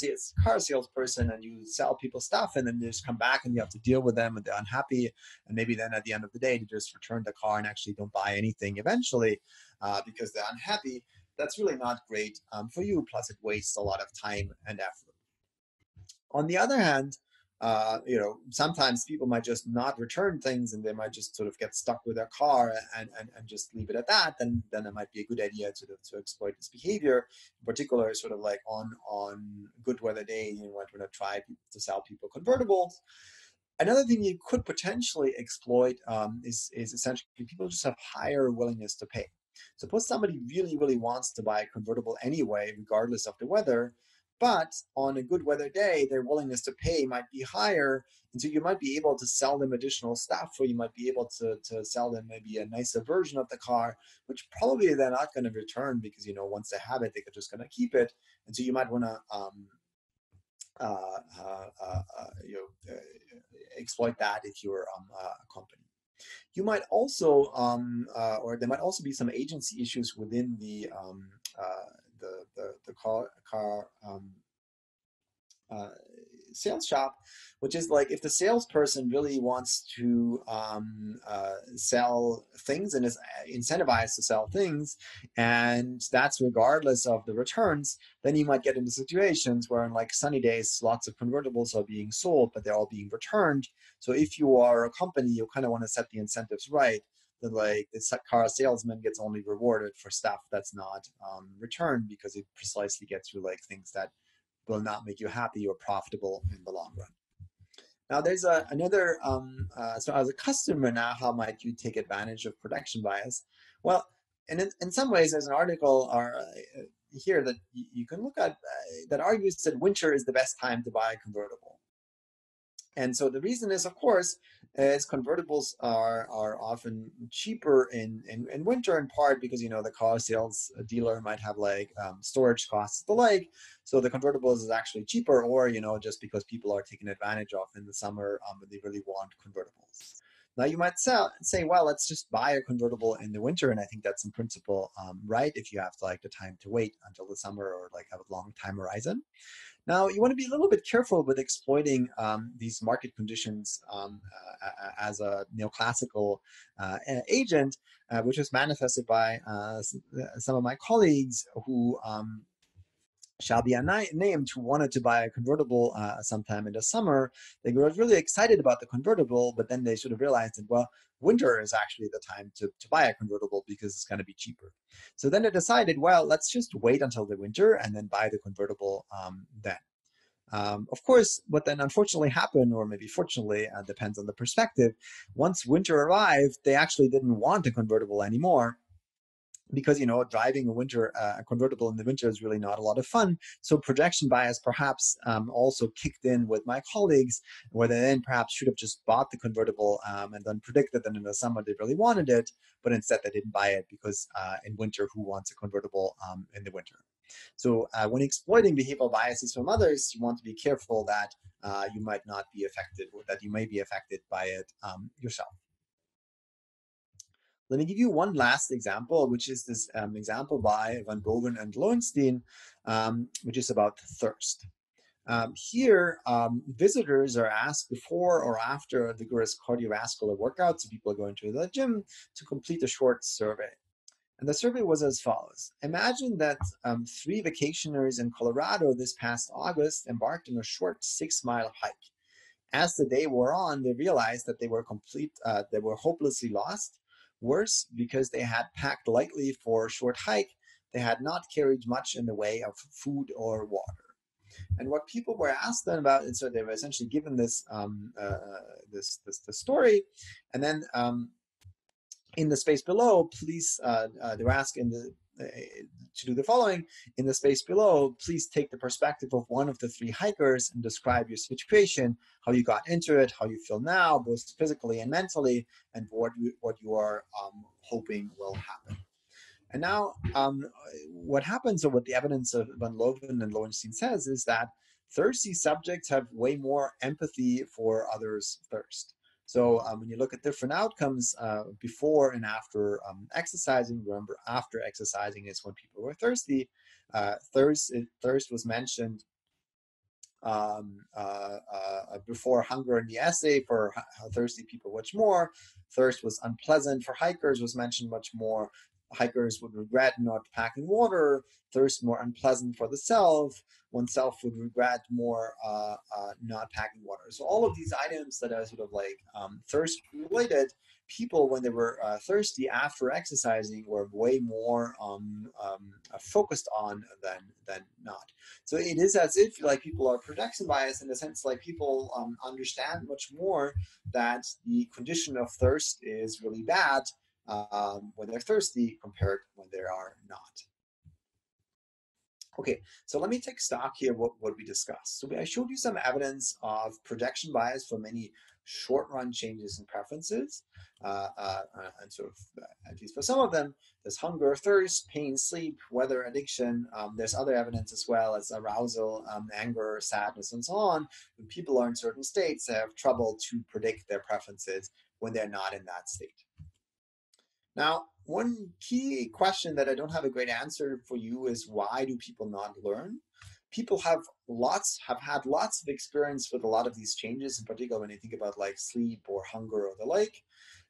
car salesperson and you sell people stuff and then they just come back and you have to deal with them and they're unhappy. And maybe then at the end of the day, they just return the car and actually don't buy anything eventually uh, because they're unhappy. That's really not great um, for you. Plus, it wastes a lot of time and effort. On the other hand, uh, you know, sometimes people might just not return things and they might just sort of get stuck with their car and, and, and just leave it at that, then then it might be a good idea to, to exploit this behavior. In particular, sort of like on on good weather day, you might want to try to sell people convertibles. Another thing you could potentially exploit um, is, is essentially people just have higher willingness to pay. Suppose somebody really, really wants to buy a convertible anyway, regardless of the weather, but on a good weather day, their willingness to pay might be higher. And so you might be able to sell them additional stuff, or you might be able to, to sell them maybe a nicer version of the car, which probably they're not going to return because, you know, once they have it, they're just going to keep it. And so you might want to, um, uh, uh, uh, uh, you know, uh, exploit that if you're um, a company. You might also, um, uh, or there might also be some agency issues within the um, the, the, car, car um, uh, sales shop, which is like if the salesperson really wants to um, uh, sell things and is uh, incentivized to sell things, and that's regardless of the returns, then you might get into situations where, in like sunny days, lots of convertibles are being sold, but they're all being returned. So if you are a company, you kind of want to set the incentives right that like the car salesman gets only rewarded for stuff that's not um, returned because it precisely gets you like things that will not make you happy or profitable in the long run. Now there's a, another, um, uh, so as a customer now, how might you take advantage of projection bias? Well, and in, in some ways, there's an article or, uh, here that you can look at uh, that argues that winter is the best time to buy a convertible. And so the reason is, of course, is convertibles are are often cheaper in, in, in winter in part because you know the car sales dealer might have like um, storage costs the like, so the convertibles is actually cheaper, or you know just because people are taking advantage of in the summer um, they really want convertibles. Now you might sell, say, well, let's just buy a convertible in the winter, and I think that's in principle um, right if you have like the time to wait until the summer or like have a long time horizon. Now, you want to be a little bit careful with exploiting um, these market conditions um, uh, as a neoclassical uh, agent, uh, which was manifested by uh, uh, some of my colleagues who um, shall be unnamed who wanted to buy a convertible uh, sometime in the summer. They were really excited about the convertible, but then they sort of realized that, well, winter is actually the time to, to buy a convertible because it's going to be cheaper. So then they decided, well, let's just wait until the winter and then buy the convertible um, then. Um, of course, what then unfortunately happened, or maybe fortunately, uh, depends on the perspective, once winter arrived, they actually didn't want a convertible anymore because you know driving a winter uh, a convertible in the winter is really not a lot of fun. So projection bias perhaps um, also kicked in with my colleagues where they then perhaps should have just bought the convertible um, and then predicted that in the summer they really wanted it but instead they didn't buy it because uh, in winter who wants a convertible um, in the winter? So uh, when exploiting behavioral biases from others you want to be careful that uh, you might not be affected or that you may be affected by it um, yourself let me give you one last example, which is this um, example by Van Boven and Loewenstein, um, which is about thirst. Um, here, um, visitors are asked before or after vigorous cardiovascular workout, so people are going to the gym, to complete a short survey. And the survey was as follows. Imagine that um, three vacationers in Colorado this past August embarked on a short six mile hike. As the day wore on, they realized that they were complete, uh, they were hopelessly lost Worse, because they had packed lightly for a short hike, they had not carried much in the way of food or water. And what people were asked then about, and so they were essentially given this um, uh, uh this, this, this story, and then um, in the space below, please uh, uh, they were asked in the to do the following. In the space below please take the perspective of one of the three hikers and describe your situation how you got into it how you feel now both physically and mentally and what you, what you are um, hoping will happen. And now um, what happens or what the evidence of Van Boven and Loewenstein says is that thirsty subjects have way more empathy for others thirst so um, when you look at different outcomes uh, before and after um, exercising, remember after exercising is when people were thirsty. Uh, thirst, thirst was mentioned um, uh, uh, before hunger in the essay for how thirsty people much more. Thirst was unpleasant for hikers was mentioned much more. Hikers would regret not packing water. Thirst more unpleasant for the self oneself would regret more uh, uh, not packing water. So all of these items that are sort of like um, thirst related, people when they were uh, thirsty after exercising were way more um, um, uh, focused on than than not. So it is as if like people are projection bias in the sense like people um, understand much more that the condition of thirst is really bad um, when they're thirsty compared when they are not. Okay, so let me take stock here what, what we discussed. So I showed you some evidence of projection bias for many short run changes in preferences. Uh, uh, uh, and sort of, uh, at least for some of them, there's hunger, thirst, pain, sleep, weather, addiction. Um, there's other evidence as well as arousal, um, anger, sadness, and so on. When people are in certain states, they have trouble to predict their preferences when they're not in that state. Now, one key question that I don't have a great answer for you is why do people not learn? People have lots have had lots of experience with a lot of these changes, in particular when you think about like sleep or hunger or the like.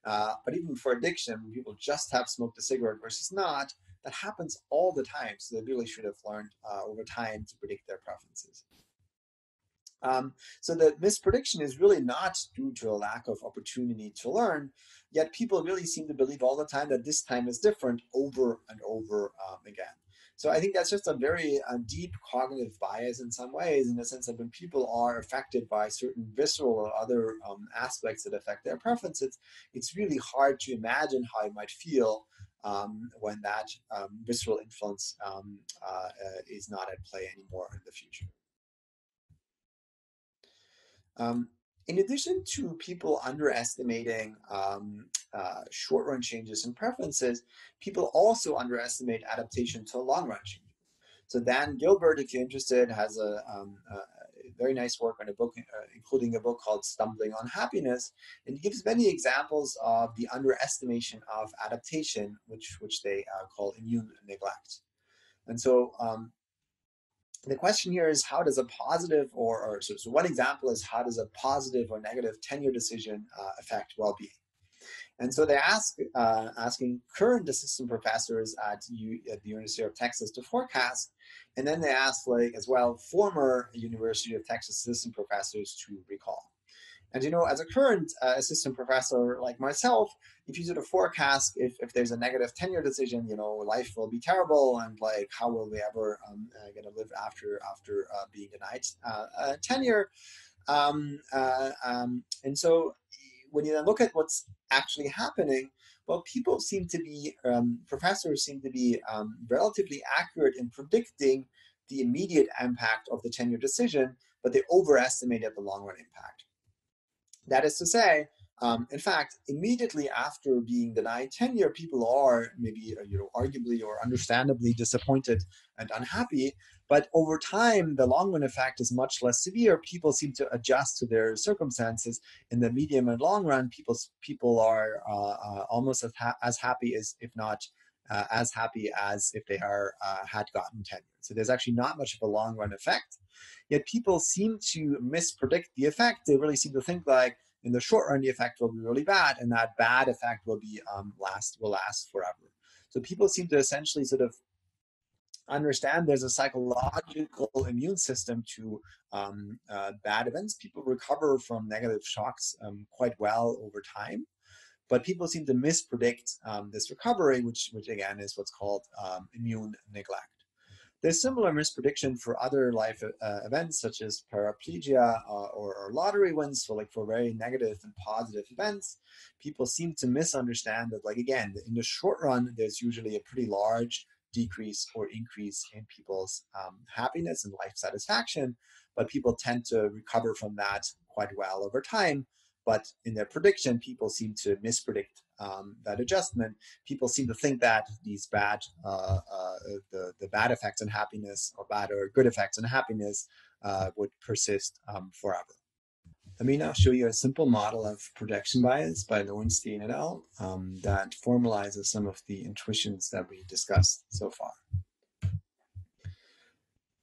Uh, but even for addiction, people just have smoked a cigarette versus not, that happens all the time. So they really should have learned uh, over time to predict their preferences. Um, so the misprediction is really not due to a lack of opportunity to learn, yet people really seem to believe all the time that this time is different over and over um, again. So I think that's just a very uh, deep cognitive bias in some ways, in the sense that when people are affected by certain visceral or other um, aspects that affect their preferences, it's really hard to imagine how you might feel um, when that um, visceral influence um, uh, uh, is not at play anymore in the future. Um, in addition to people underestimating um, uh, short run changes in preferences, people also underestimate adaptation to long run changes. So Dan Gilbert, if you're interested, has a, um, a very nice work on a book, uh, including a book called Stumbling on Happiness, and gives many examples of the underestimation of adaptation, which which they uh, call immune neglect. And so um, the question here is how does a positive or, or so, so, one example is how does a positive or negative tenure decision uh, affect well-being? And so they ask uh, asking current assistant professors at, U, at the university of texas to forecast and then they ask like as well former university of texas assistant professors to recall and you know, as a current uh, assistant professor like myself, if you sort of forecast if, if there's a negative tenure decision, you know, life will be terrible, and like how will we ever um, uh, to live after after uh, being denied uh, tenure? Um, uh, um, and so when you then look at what's actually happening, Well, people seem to be, um, professors seem to be um, relatively accurate in predicting the immediate impact of the tenure decision, but they overestimated the long run impact. That is to say, um, in fact, immediately after being denied tenure, people are maybe uh, you know arguably or understandably disappointed and unhappy. But over time, the long run effect is much less severe. People seem to adjust to their circumstances. In the medium and long run, people people are uh, uh, almost as, ha- as happy as, if not uh, as happy as if they are uh, had gotten tenure. So there's actually not much of a long run effect. Yet people seem to mispredict the effect. They really seem to think like in the short run the effect will be really bad, and that bad effect will be um, last will last forever. So people seem to essentially sort of understand there's a psychological immune system to um, uh, bad events. People recover from negative shocks um, quite well over time, but people seem to mispredict um, this recovery, which, which again is what's called um, immune neglect. There's similar misprediction for other life uh, events such as paraplegia uh, or, or, lottery wins. So like for very negative and positive events, people seem to misunderstand that like again, in the short run, there's usually a pretty large decrease or increase in people's um, happiness and life satisfaction, but people tend to recover from that quite well over time. But in their prediction, people seem to mispredict um, that adjustment. People seem to think that these bad, uh, uh, the, the bad effects on happiness or bad or good effects on happiness uh, would persist um, forever. Let me now show you a simple model of projection bias by Loewenstein et al. Um, that formalizes some of the intuitions that we discussed so far.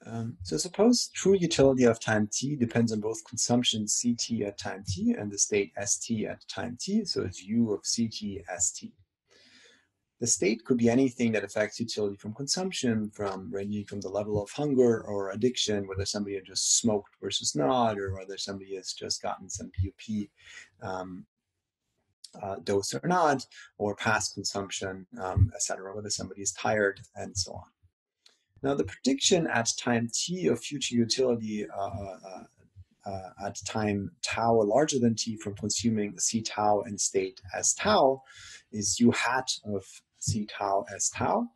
Um, so suppose true utility of time t depends on both consumption ct at time t and the state st at time t, so it's u of ct st. The state could be anything that affects utility from consumption, from ranging from the level of hunger or addiction, whether somebody had just smoked versus not, or whether somebody has just gotten some BUP um, uh, dose or not, or past consumption, um, etc., whether somebody is tired, and so on. Now, the prediction at time t of future utility uh, uh, uh, at time tau larger than t from consuming c tau and state as tau is u hat of c tau as tau.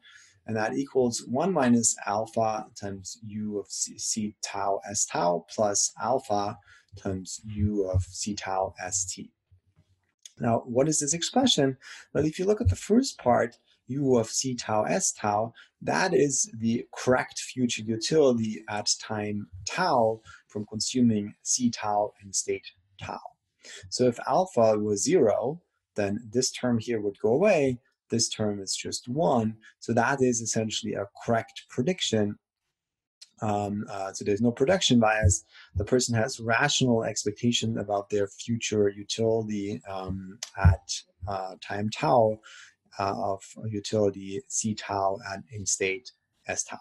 And that equals 1 minus alpha times u of c, c tau s tau plus alpha times u of c tau st. Now, what is this expression? Well, if you look at the first part, u of c tau s tau, that is the correct future utility at time tau from consuming c tau and state tau. So if alpha was zero, then this term here would go away, this term is just one. So that is essentially a correct prediction. Um, uh, so there's no projection bias. The person has rational expectation about their future utility um, at uh, time tau of utility c tau and in state s tau.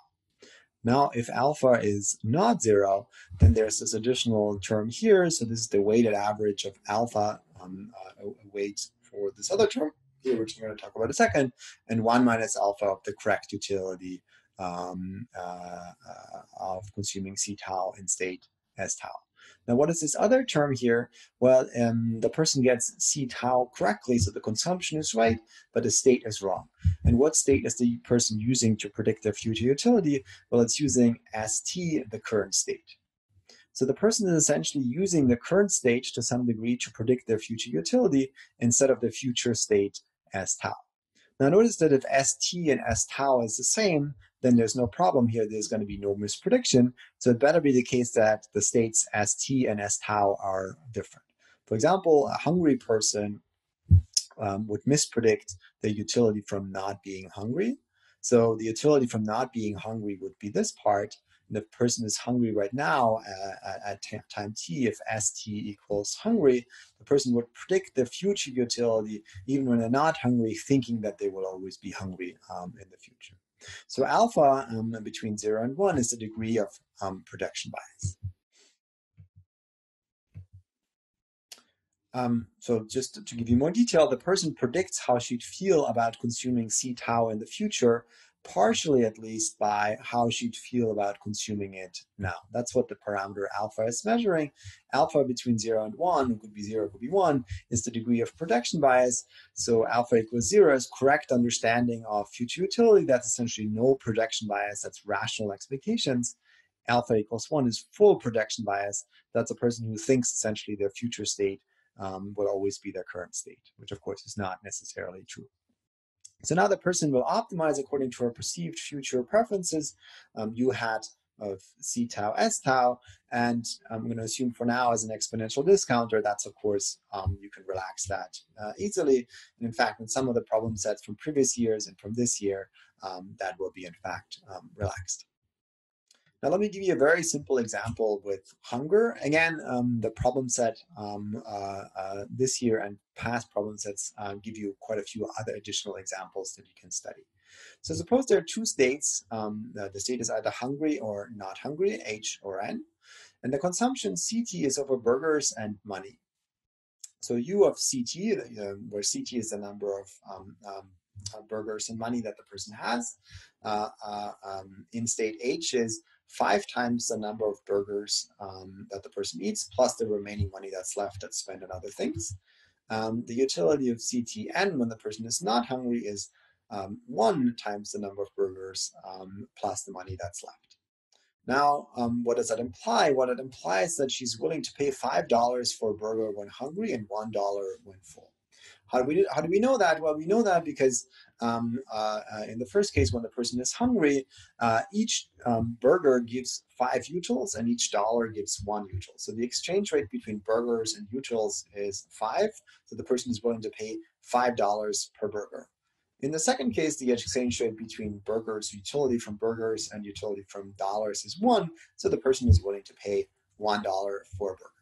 Now, if alpha is not zero, then there's this additional term here. So this is the weighted average of alpha um, uh, weight for this other term here, which I'm going to talk about in a second, and 1 minus alpha of the correct utility um, uh, uh, of consuming C tau in state S tau. Now, what is this other term here? Well, um, the person gets C tau correctly, so the consumption is right, but the state is wrong. And what state is the person using to predict their future utility? Well, it's using ST, the current state. So the person is essentially using the current state to some degree to predict their future utility instead of the future state as tau. Now notice that if st and s tau is the same, then there's no problem here. There's going to be no misprediction. So it better be the case that the states st and s tau are different. For example, a hungry person um, would mispredict the utility from not being hungry. So the utility from not being hungry would be this part, And the person is hungry right now uh, at, at time t, if st equals hungry, the person would predict the future utility even when they're not hungry, thinking that they will always be hungry um, in the future. So alpha um, between 0 and 1 is the degree of um, prediction bias. Um, so just to give you more detail, the person predicts how she'd feel about consuming C tau in the future partially at least by how she'd feel about consuming it now. That's what the parameter alpha is measuring. Alpha between 0 and 1, could be 0, could be 1, is the degree of projection bias. So alpha equals 0 is correct understanding of future utility. That's essentially no projection bias. That's rational expectations. Alpha equals 1 is full projection bias. That's a person who thinks essentially their future state um, will always be their current state, which of course is not necessarily true. So now the person will optimize according to her perceived future preferences, um, u hat of c tau s tau, and I'm going to assume for now as an exponential discounter, that's of course, um, you can relax that uh, easily. And in fact, in some of the problem sets from previous years and from this year, um, that will be in fact um, relaxed. Now let me give you a very simple example with hunger. Again, um, the problem set um, uh, uh, this year and past problem sets uh, give you quite a few other additional examples that you can study. So suppose there are two states. Um, the, the state is either hungry or not hungry, H or N. And the consumption CT is over burgers and money. So U of CT, uh, where CT is the number of um, um, uh, burgers and money that the person has, uh, um, in state H is five times the number of burgers um, that the person eats, plus the remaining money that's left that's spent on other things. Um, the utility of CTN when the person is not hungry is um, one times the number of burgers um, plus the money that's left. Now, um, what does that imply? What it implies that she's willing to pay $5 for a burger when hungry and $1 when full. How do we how do we know that? Well, we know that because um, uh, uh, in the first case, when the person is hungry, uh, each um, burger gives five utils and each dollar gives one util. So the exchange rate between burgers and utils is five. So the person is willing to pay five dollars per burger. In the second case, the exchange rate between burgers, utility from burgers, and utility from dollars is one. So the person is willing to pay one dollar for a burger.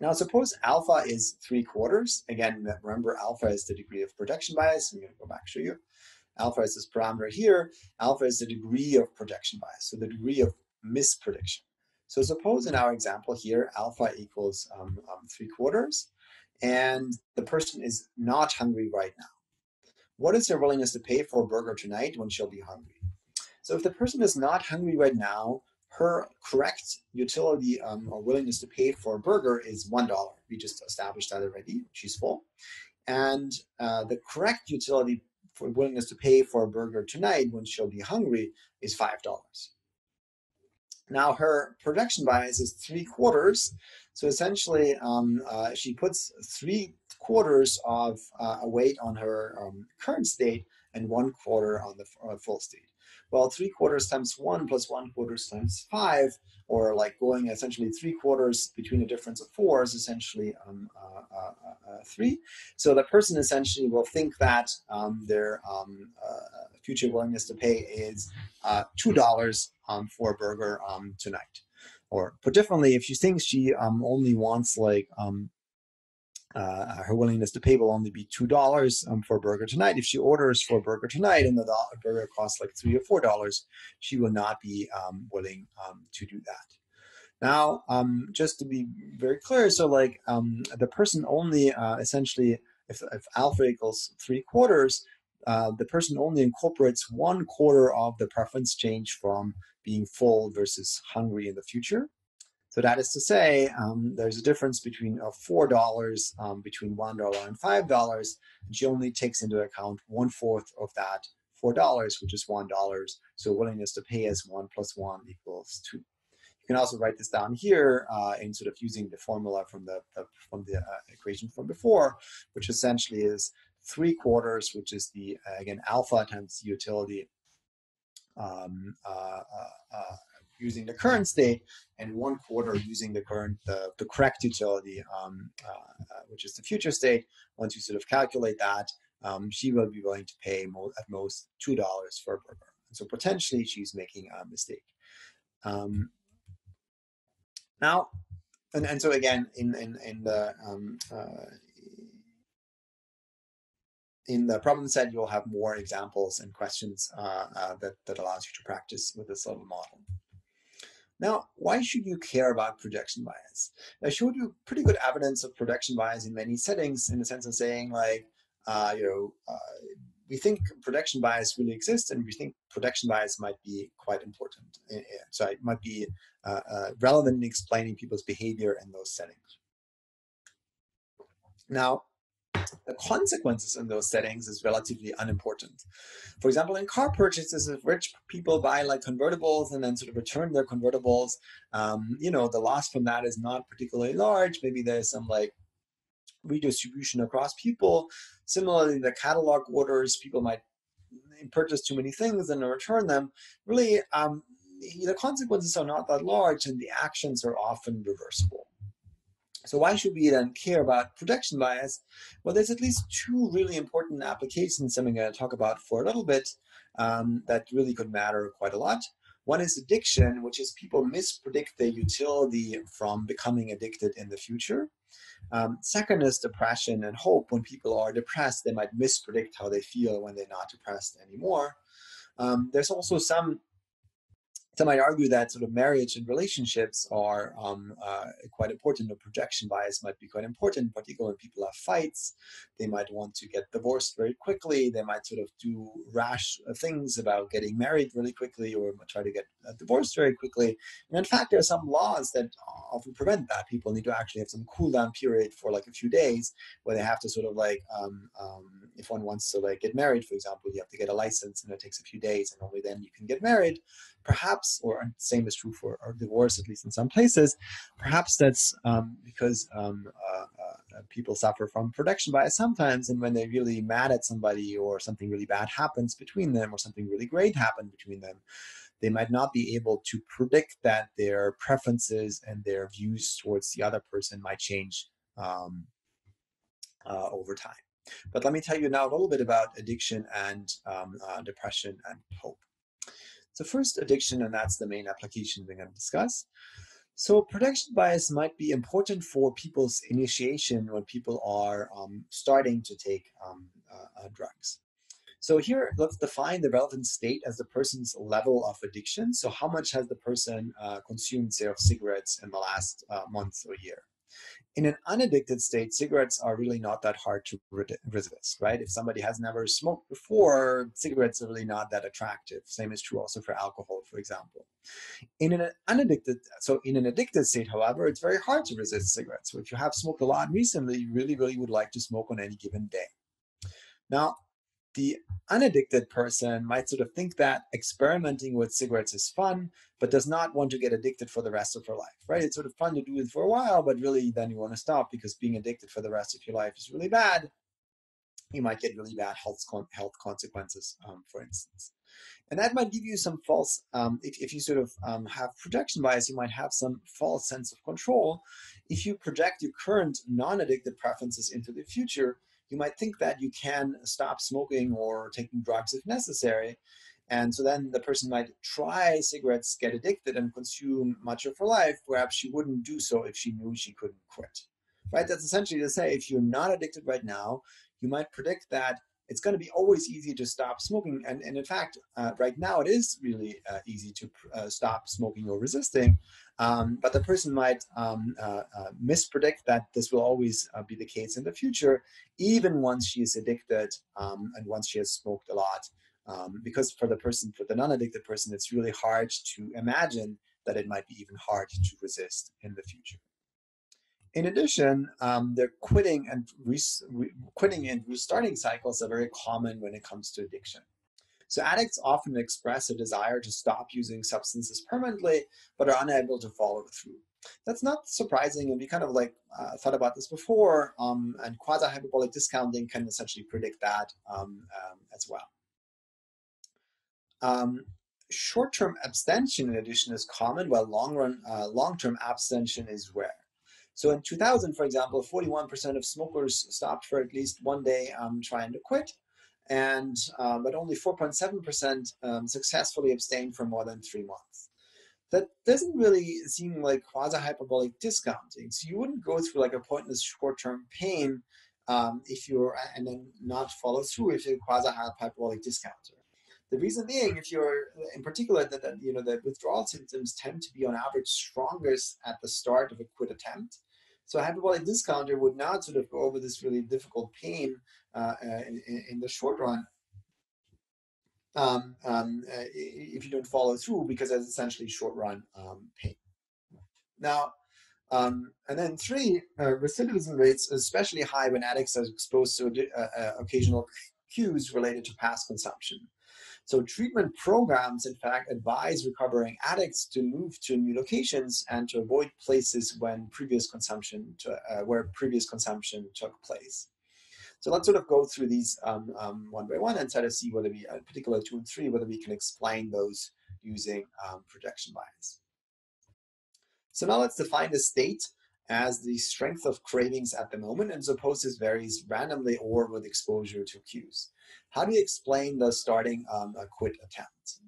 Now suppose alpha is three quarters. Again, remember alpha is the degree of projection bias. I'm going to go back to you. Alpha is this parameter here. Alpha is the degree of projection bias, so the degree of misprediction. So suppose in our example here, alpha equals um, um, three quarters, and the person is not hungry right now. What is their willingness to pay for a burger tonight when she'll be hungry? So if the person is not hungry right now, her correct utility um, or willingness to pay for a burger is $1. We just established that already. She's full. And uh, the correct utility for willingness to pay for a burger tonight when she'll be hungry is $5. Now her projection bias is three quarters. So essentially, um, uh, she puts three quarters of uh, a weight on her um, current state and one quarter on the uh, full state well, three quarters times one plus one quarters times five, or like going essentially three quarters between a difference of four is essentially um, uh, uh, uh, three. So the person essentially will think that um, their um, uh, future willingness to pay is uh, $2 um, for a burger um, tonight. Or put differently, if she thinks she um, only wants like uh, her willingness to pay will only be two dollars um, for a burger tonight. If she orders for a burger tonight and the burger costs like three or four dollars, she will not be um, willing um, to do that. Now, um, just to be very clear, so like um, the person only uh, essentially, if, if alpha equals three quarters, uh, the person only incorporates one quarter of the preference change from being full versus hungry in the future. So that is to say, um, there's a difference between uh, $4 um, between $1 and $5, and she only takes into account one fourth of that $4, which is $1. So willingness to pay is 1 plus 1 equals 2. You can also write this down here uh, in sort of using the formula from the, the from the uh, equation from before, which essentially is 3 quarters, which is the, uh, again, alpha times utility um, uh, uh using the current state and one quarter using the current the, the correct utility um, uh, uh, which is the future state. Once you sort of calculate that um, she will be willing to pay at most two dollars for a burger. And so potentially she's making a mistake. Um, now and, and so again in in, in the um, uh, in the problem set, you'll have more examples and questions uh, uh, that, that allows you to practice with this little model. Now, why should you care about projection bias? I showed you pretty good evidence of projection bias in many settings in the sense of saying like, uh, you know, uh, we think projection bias really exists, and we think projection bias might be quite important. Eh, eh, so it might be uh, uh, relevant in explaining people's behavior in those settings. Now, the consequences in those settings is relatively unimportant. For example, in car purchases, if rich people buy like convertibles and then sort of return their convertibles, um, you know, the loss from that is not particularly large. Maybe there's some like redistribution across people. Similarly, the catalog orders, people might purchase too many things and return them. Really, um, the consequences are not that large and the actions are often reversible. So why should we then care about projection bias? Well, there's at least two really important applications that I'm going to talk about for a little bit um, that really could matter quite a lot. One is addiction, which is people mispredict their utility from becoming addicted in the future. Um, second is depression and hope. When people are depressed, they might mispredict how they feel when they're not depressed anymore. Um, there's also some some might argue that sort of marriage and relationships are um, uh, quite important. The projection bias might be quite important, particularly when people have fights. They might want to get divorced very quickly. They might sort of do rash uh, things about getting married really quickly or try to get uh, divorced very quickly. And in fact, there are some laws that often prevent that. People need to actually have some cool down period for like a few days where they have to sort of like, um, um, if one wants to like get married, for example, you have to get a license and it takes a few days and only then you can get married perhaps, or same is true for divorce, at least in some places, perhaps that's um, because um, uh, uh, people suffer from projection bias sometimes, and when they're really mad at somebody or something really bad happens between them or something really great happened between them, they might not be able to predict that their preferences and their views towards the other person might change um, uh, over time. But let me tell you now a little bit about addiction and um, uh, depression and hope. So first addiction, and that's the main application we're going to discuss. So projection bias might be important for people's initiation when people are um, starting to take um, uh, uh, drugs. So here, let's define the relevant state as the person's level of addiction. So how much has the person uh, consumed, say, of cigarettes in the last uh, month or year? In an unaddicted state, cigarettes are really not that hard to resist, right? If somebody has never smoked before, cigarettes are really not that attractive. Same is true also for alcohol, for example. In an unaddicted, so in an addicted state, however, it's very hard to resist cigarettes. So if you have smoked a lot recently, you really, really would like to smoke on any given day. Now, the unaddicted person might sort of think that experimenting with cigarettes is fun, but does not want to get addicted for the rest of her life, right? It's sort of fun to do it for a while, but really then you want to stop because being addicted for the rest of your life is really bad. You might get really bad health, health consequences, um, for instance. And that might give you some false, um, if, if you sort of um, have projection bias, you might have some false sense of control. If you project your current non-addicted preferences into the future, you might think that you can stop smoking or taking drugs if necessary. And so then the person might try cigarettes, get addicted, and consume much of her life. Perhaps she wouldn't do so if she knew she couldn't quit. Right? That's essentially to say if you're not addicted right now, you might predict that it's going to be always easy to stop smoking. And, and in fact, uh, right now it is really uh, easy to uh, stop smoking or resisting. Um, but the person might um, uh, uh, mispredict that this will always uh, be the case in the future, even once she is addicted um, and once she has smoked a lot. Um, because for the person, for the non-addicted person, it's really hard to imagine that it might be even hard to resist in the future. In addition, um, the quitting and quitting and restarting cycles are very common when it comes to addiction. So addicts often express a desire to stop using substances permanently, but are unable to follow through. That's not surprising, and we kind of like uh, thought about this before, um, and quasi-hyperbolic discounting can essentially predict that um, um as well. Um, short-term abstention, in addition, is common, while long-run, uh, long-term abstention is rare. So in 2000, for example, 41% of smokers stopped for at least one day um, trying to quit, and uh, but only 4.7% um, successfully abstained for more than three months. That doesn't really seem like quasi-hyperbolic discounting. So you wouldn't go through like a pointless short-term pain um, if you're and then not follow through if you're quasi-hyperbolic discounter. The reason being, if you're in particular that, that you know the withdrawal symptoms tend to be on average strongest at the start of a quit attempt, so a hyperbolic discounter would not sort of go over this really difficult pain in, in, the short run. um, um, uh, if you don't follow through because that's essentially short run um, pain. Now, um, and then three, uh, recidivism rates especially high when addicts are exposed to uh, uh, occasional cues related to past consumption. So treatment programs, in fact, advise recovering addicts to move to new locations and to avoid places when previous consumption to, uh, where previous consumption took place. So let's sort of go through these um, um, one by one and try to see whether we, in particular two and three, whether we can explain those using um, projection bias. So now let's define the state as the strength of cravings at the moment, and suppose this varies randomly or with exposure to cues. How do you explain the starting um, a quit attempt?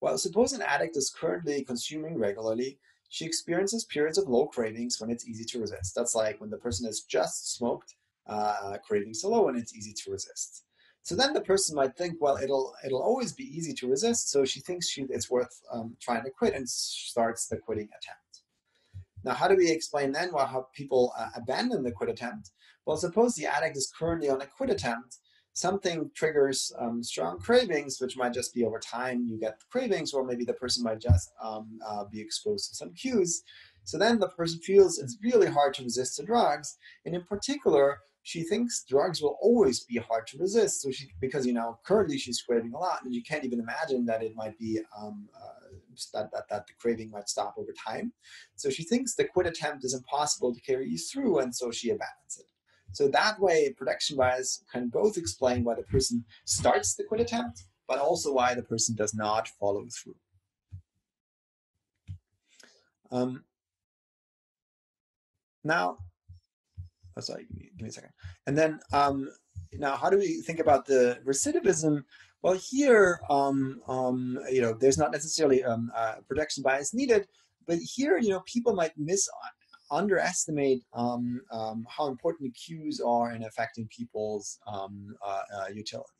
Well, suppose an addict is currently consuming regularly. She experiences periods of low cravings when it's easy to resist. That's like when the person has just smoked, uh, cravings are low and it's easy to resist. So then the person might think, well, it'll it'll always be easy to resist. So she thinks she, it's worth um, trying to quit and starts the quitting attempt. Now, how do we explain then well, how people uh, abandon the quit attempt? Well, suppose the addict is currently on a quit attempt, something triggers um, strong cravings, which might just be over time you get cravings, or maybe the person might just um, uh, be exposed to some cues. So then the person feels it's really hard to resist the drugs. And in particular, she thinks drugs will always be hard to resist. So she, because you know, currently she's craving a lot, and you can't even imagine that it might be um, uh, that, that that the craving might stop over time. So she thinks the quit attempt is impossible to carry through, and so she abandons it. So that way, projection bias can both explain why the person starts the quit attempt, but also why the person does not follow through. Um, now, Oh, sorry, give me, give me a second. And then um, now, how do we think about the recidivism? Well, here, um, um, you know, there's not necessarily um, uh, projection bias needed, but here, you know, people might miss underestimate um, um, how important cues are in affecting people's um, uh, uh, utility.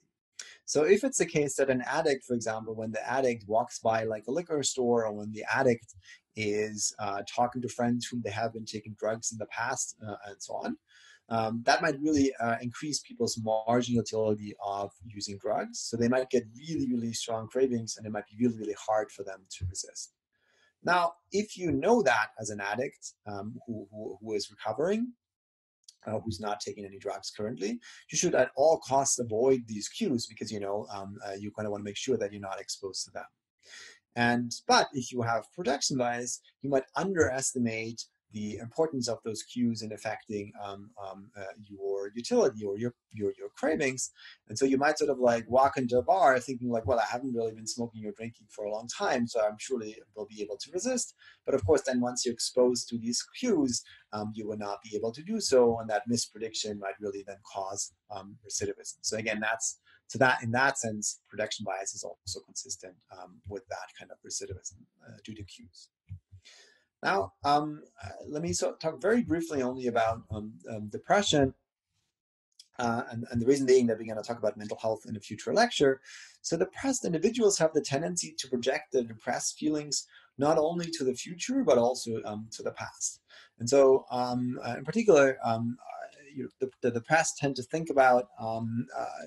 So if it's the case that an addict, for example, when the addict walks by like a liquor store or when the addict is uh, talking to friends whom they have been taking drugs in the past uh, and so on, um, that might really uh, increase people's marginal utility of using drugs. So they might get really, really strong cravings and it might be really, really hard for them to resist. Now, if you know that as an addict um, who, who, who is recovering, uh, who's not taking any drugs currently, you should at all costs avoid these cues because you know um, uh, you kind of want to make sure that you're not exposed to them. And but if you have projection bias, you might underestimate the importance of those cues in affecting um, um, uh, your utility or your, your your cravings. And so you might sort of like walk into a bar thinking like, well, I haven't really been smoking or drinking for a long time, so I'm surely will be able to resist. But of course, then once you're exposed to these cues, um, you will not be able to do so, and that misprediction might really then cause um, recidivism. So again, that's so that in that sense, projection bias is also consistent um, with that kind of recidivism uh, due to cues. Now, um, uh, let me so talk very briefly only about um, um, depression. Uh, and, and, the reason being that we're going to talk about mental health in a future lecture. So depressed individuals have the tendency to project their depressed feelings not only to the future, but also um, to the past. And so um, uh, in particular, um, you know, the, the, depressed tend to think about, uh,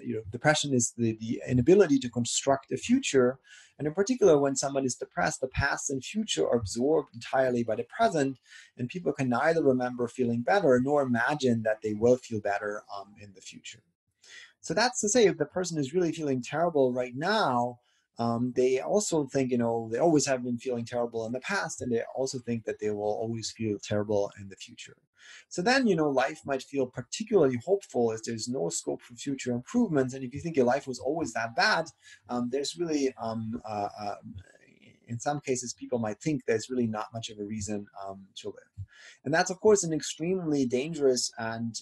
you know, depression is the, the inability to construct a future. And in particular, when someone is depressed, the past and future are absorbed entirely by the present, and people can neither remember feeling better nor imagine that they will feel better um, in the future. So that's to say, if the person is really feeling terrible right now, um, they also think, you know, they always have been feeling terrible in the past, and they also think that they will always feel terrible in the future. So then, you know, life might feel particularly hopeful as there's no scope for future improvements. And if you think your life was always that bad, um, there's really, um, uh, uh, in some cases, people might think there's really not much of a reason um, to live. And that's, of course, an extremely dangerous and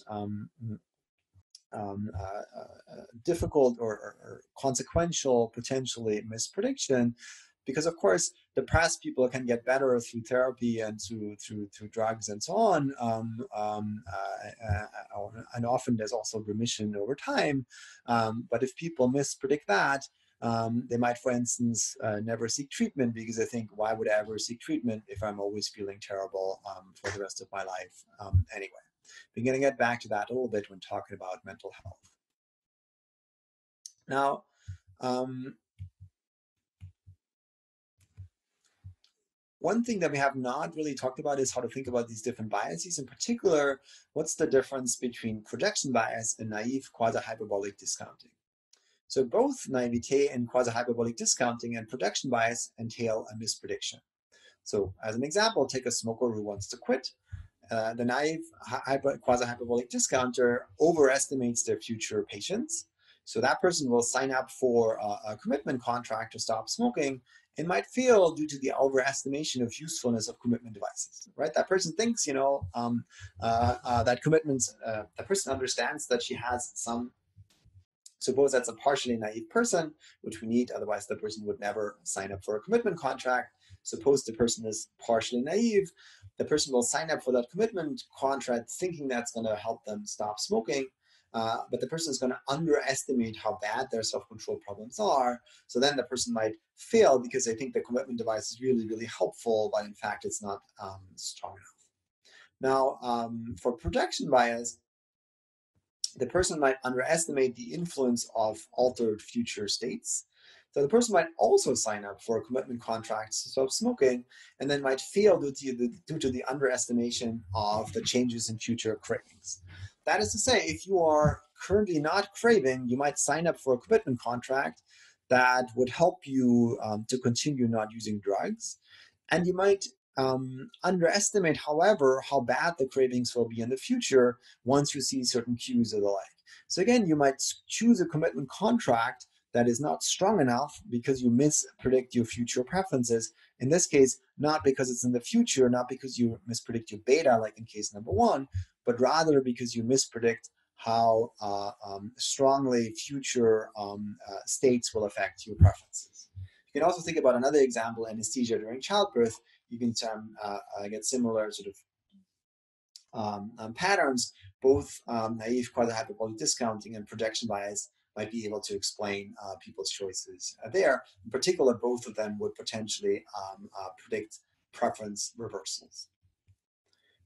um, um, uh, uh, difficult or, or, or, consequential, potentially misprediction, because of course depressed people can get better through therapy and through through through drugs and so on, um, um, uh, uh, and often there's also remission over time. Um, but if people mispredict that, um, they might, for instance, uh, never seek treatment because they think, why would I ever seek treatment if I'm always feeling terrible um, for the rest of my life um, anyway? We're going to get back to that a little bit when talking about mental health. Now, um, one thing that we have not really talked about is how to think about these different biases. In particular, what's the difference between projection bias and naive quasi-hyperbolic discounting? So both naivete and quasi-hyperbolic discounting and projection bias entail a misprediction. So as an example, take a smoker who wants to quit. Uh, the naive quasi-hyperbolic discounter overestimates their future patients. So that person will sign up for a, a commitment contract to stop smoking and might fail due to the overestimation of usefulness of commitment devices, right? That person thinks, you know, um, uh, uh, that commitments, uh, that person understands that she has some, suppose that's a partially naive person, which we need, otherwise the person would never sign up for a commitment contract. Suppose the person is partially naive, the person will sign up for that commitment contract thinking that's going to help them stop smoking, uh, but the person is going to underestimate how bad their self-control problems are. So then the person might fail because they think the commitment device is really, really helpful, but in fact it's not um, strong enough. Now, um, for projection bias, the person might underestimate the influence of altered future states. So the person might also sign up for a commitment contract to stop smoking and then might fail due to the, due to the underestimation of the changes in future cravings. That is to say, if you are currently not craving, you might sign up for a commitment contract that would help you um, to continue not using drugs. And you might um, underestimate, however, how bad the cravings will be in the future once you see certain cues of the like. So again, you might choose a commitment contract that is not strong enough because you mispredict your future preferences. In this case, not because it's in the future, not because you mispredict your beta, like in case number one, but rather because you mispredict how uh, um, strongly future um, uh, states will affect your preferences. You can also think about another example, anesthesia during childbirth. You can um, uh, get similar sort of um, um, patterns, both um, naive quasi-hyperbolic discounting and projection bias might be able to explain uh, people's choices there. In particular, both of them would potentially um, uh, predict preference reversals.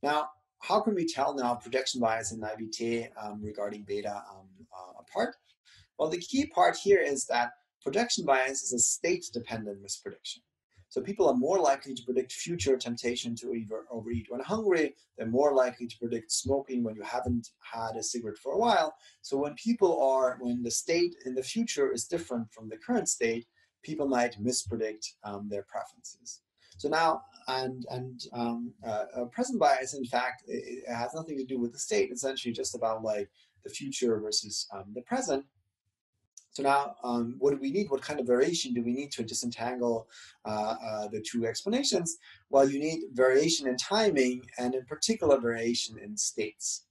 Now, how can we tell now projection bias and naivete um, regarding beta um, uh, apart? Well, the key part here is that projection bias is a state-dependent misprediction. So people are more likely to predict future temptation to overeat when hungry. They're more likely to predict smoking when you haven't had a cigarette for a while. So when people are, when the state in the future is different from the current state, people might mispredict um, their preferences. So now, and and um, uh, present bias, in fact, it, it, has nothing to do with the state. It's essentially just about like the future versus um, the present. So now, um, what do we need? What kind of variation do we need to disentangle uh, uh, the two explanations? Well, you need variation in timing and in particular variation in states.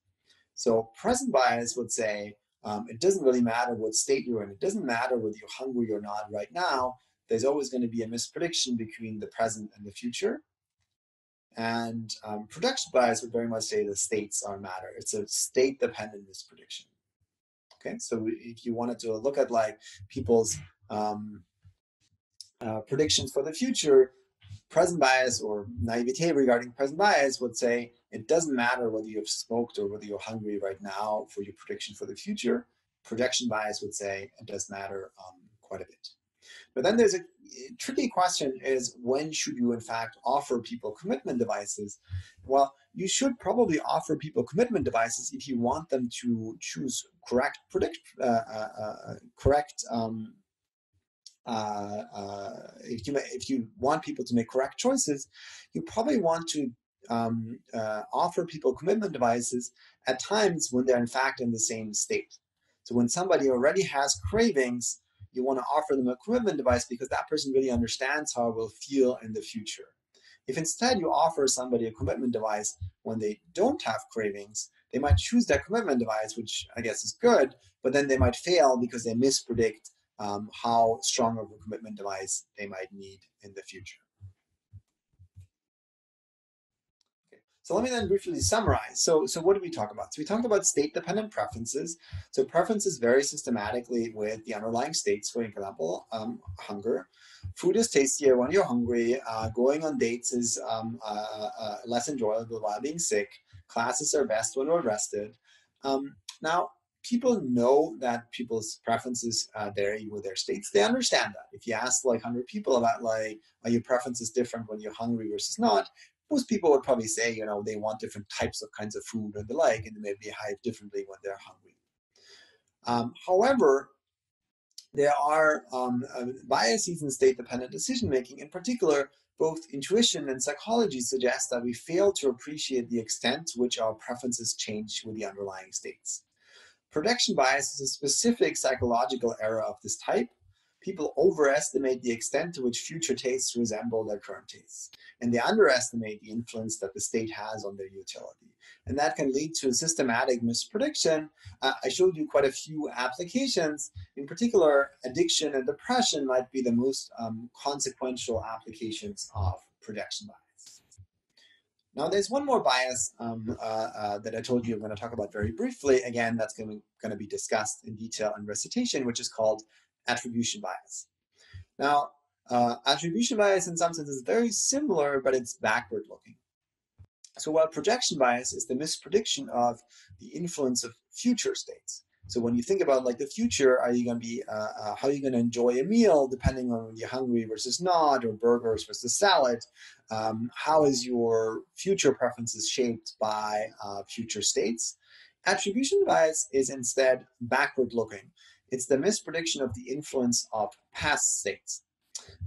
So present bias would say, um, it doesn't really matter what state you're in. It doesn't matter whether you're hungry or not right now. There's always going to be a misprediction between the present and the future. And um, projection bias would very much say the states are matter. It's a state-dependent misprediction. Okay, so if you wanted to look at like people's um, uh, predictions for the future, present bias or naivete regarding present bias would say it doesn't matter whether you've smoked or whether you're hungry right now for your prediction for the future. Projection bias would say it does matter um, quite a bit. But then there's a tricky question is when should you in fact offer people commitment devices? Well, you should probably offer people commitment devices if you want them to choose correct predict uh, uh, uh correct um, uh, uh, if you if you want people to make correct choices, you probably want to um, uh, offer people commitment devices at times when they're in fact in the same state. So when somebody already has cravings, you want to offer them a commitment device because that person really understands how it will feel in the future. If instead you offer somebody a commitment device when they don't have cravings, they might choose that commitment device, which I guess is good, but then they might fail because they mispredict um, how strong of a commitment device they might need in the future. So let me then briefly summarize. So, so what did we talk about? So we talked about state-dependent preferences. So preferences vary systematically with the underlying states. For example, um, hunger. Food is tastier when you're hungry. Uh, going on dates is um, uh, uh, less enjoyable while being sick. Classes are best when we're rested. Um, now, people know that people's preferences uh, vary with their states. They understand that. If you ask like 100 people about like, are your preferences different when you're hungry versus not, most people would probably say, you know, they want different types of kinds of food and the like, and they may behave differently when they're hungry. Um, however, there are um, uh, biases in state-dependent decision-making. In particular, both intuition and psychology suggest that we fail to appreciate the extent to which our preferences change with the underlying states. Projection bias is a specific psychological error of this type. People overestimate the extent to which future tastes resemble their current tastes, and they underestimate the influence that the state has on their utility. And that can lead to a systematic misprediction. Uh, I showed you quite a few applications. In particular, addiction and depression might be the most um, consequential applications of projection bias. Now, there's one more bias um, uh, uh, that I told you I'm going to talk about very briefly. Again, that's going to be discussed in detail in recitation, which is called attribution bias. Now, uh, attribution bias in some sense is very similar, but it's backward looking. So while projection bias is the misprediction of the influence of future states. So when you think about like the future, are you going to be, uh, uh, how are you going to enjoy a meal depending on when you're hungry versus not, or burgers versus salad? Um, how is your future preferences shaped by uh, future states? Attribution bias is instead backward looking. It's the misprediction of the influence of past states.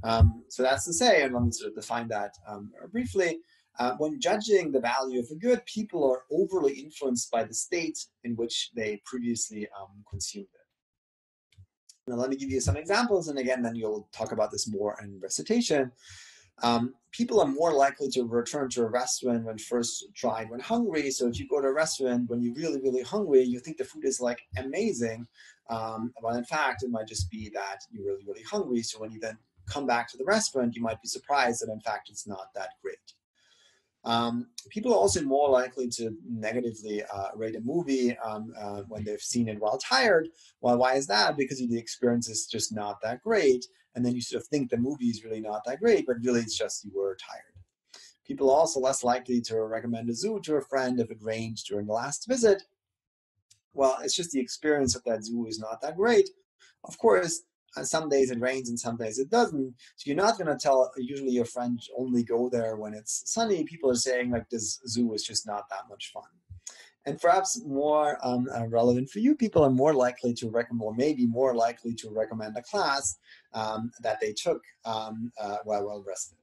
Um, so that's to say, and let me sort of define that um, briefly, uh, when judging the value of a good, people are overly influenced by the state in which they previously um, consumed it. Now, let me give you some examples, and again, then you'll talk about this more in recitation. Um, people are more likely to return to a restaurant when first tried when hungry. So if you go to a restaurant when you're really, really hungry, you think the food is like amazing. Um, but in fact, it might just be that you're really, really hungry. So when you then come back to the restaurant, you might be surprised that in fact it's not that great. Um, people are also more likely to negatively uh, rate a movie um, uh, when they've seen it while tired. Well, why is that? Because the experience is just not that great. And then you sort of think the movie is really not that great, but really it's just you were tired. People are also less likely to recommend a zoo to a friend if it rained during the last visit. Well, it's just the experience of that zoo is not that great. Of course, some days it rains and some days it doesn't. So you're not going to tell usually your friend only go there when it's sunny. People are saying like this zoo is just not that much fun. And perhaps more um, uh, relevant for you, people are more likely to recommend, or maybe more likely to recommend a class um, that they took um, uh, while well rested.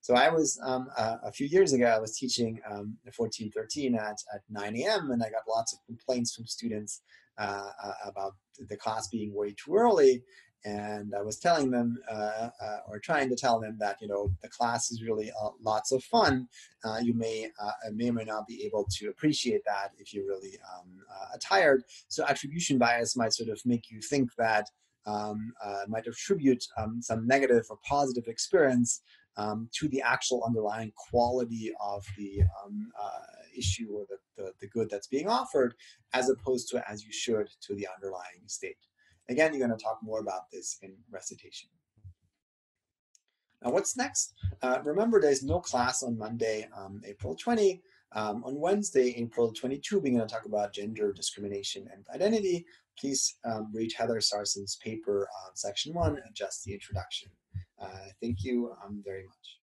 So I was, um, uh, a few years ago, I was teaching 1413 um, at, at 9 a.m. and I got lots of complaints from students uh, uh, about the class being way too early and I was telling them uh, or trying to tell them that you know the class is really lots of fun. You may may or may not be able to appreciate that if you're really um, tired. So attribution bias might sort of make you think that um, might attribute um, some negative or positive experience um, to the actual underlying quality of the um, issue or the, the, the good that's being offered, as opposed to as you should to the underlying state. Again, you're going to talk more about this in recitation. Now, what's next? Uh, remember, there's no class on Monday, um, April 20. Um, on Wednesday, April 22, we're going to talk about gender discrimination and identity. Please um, read Heather Sarsons's paper on section one, just the introduction. Uh, thank you um, very much.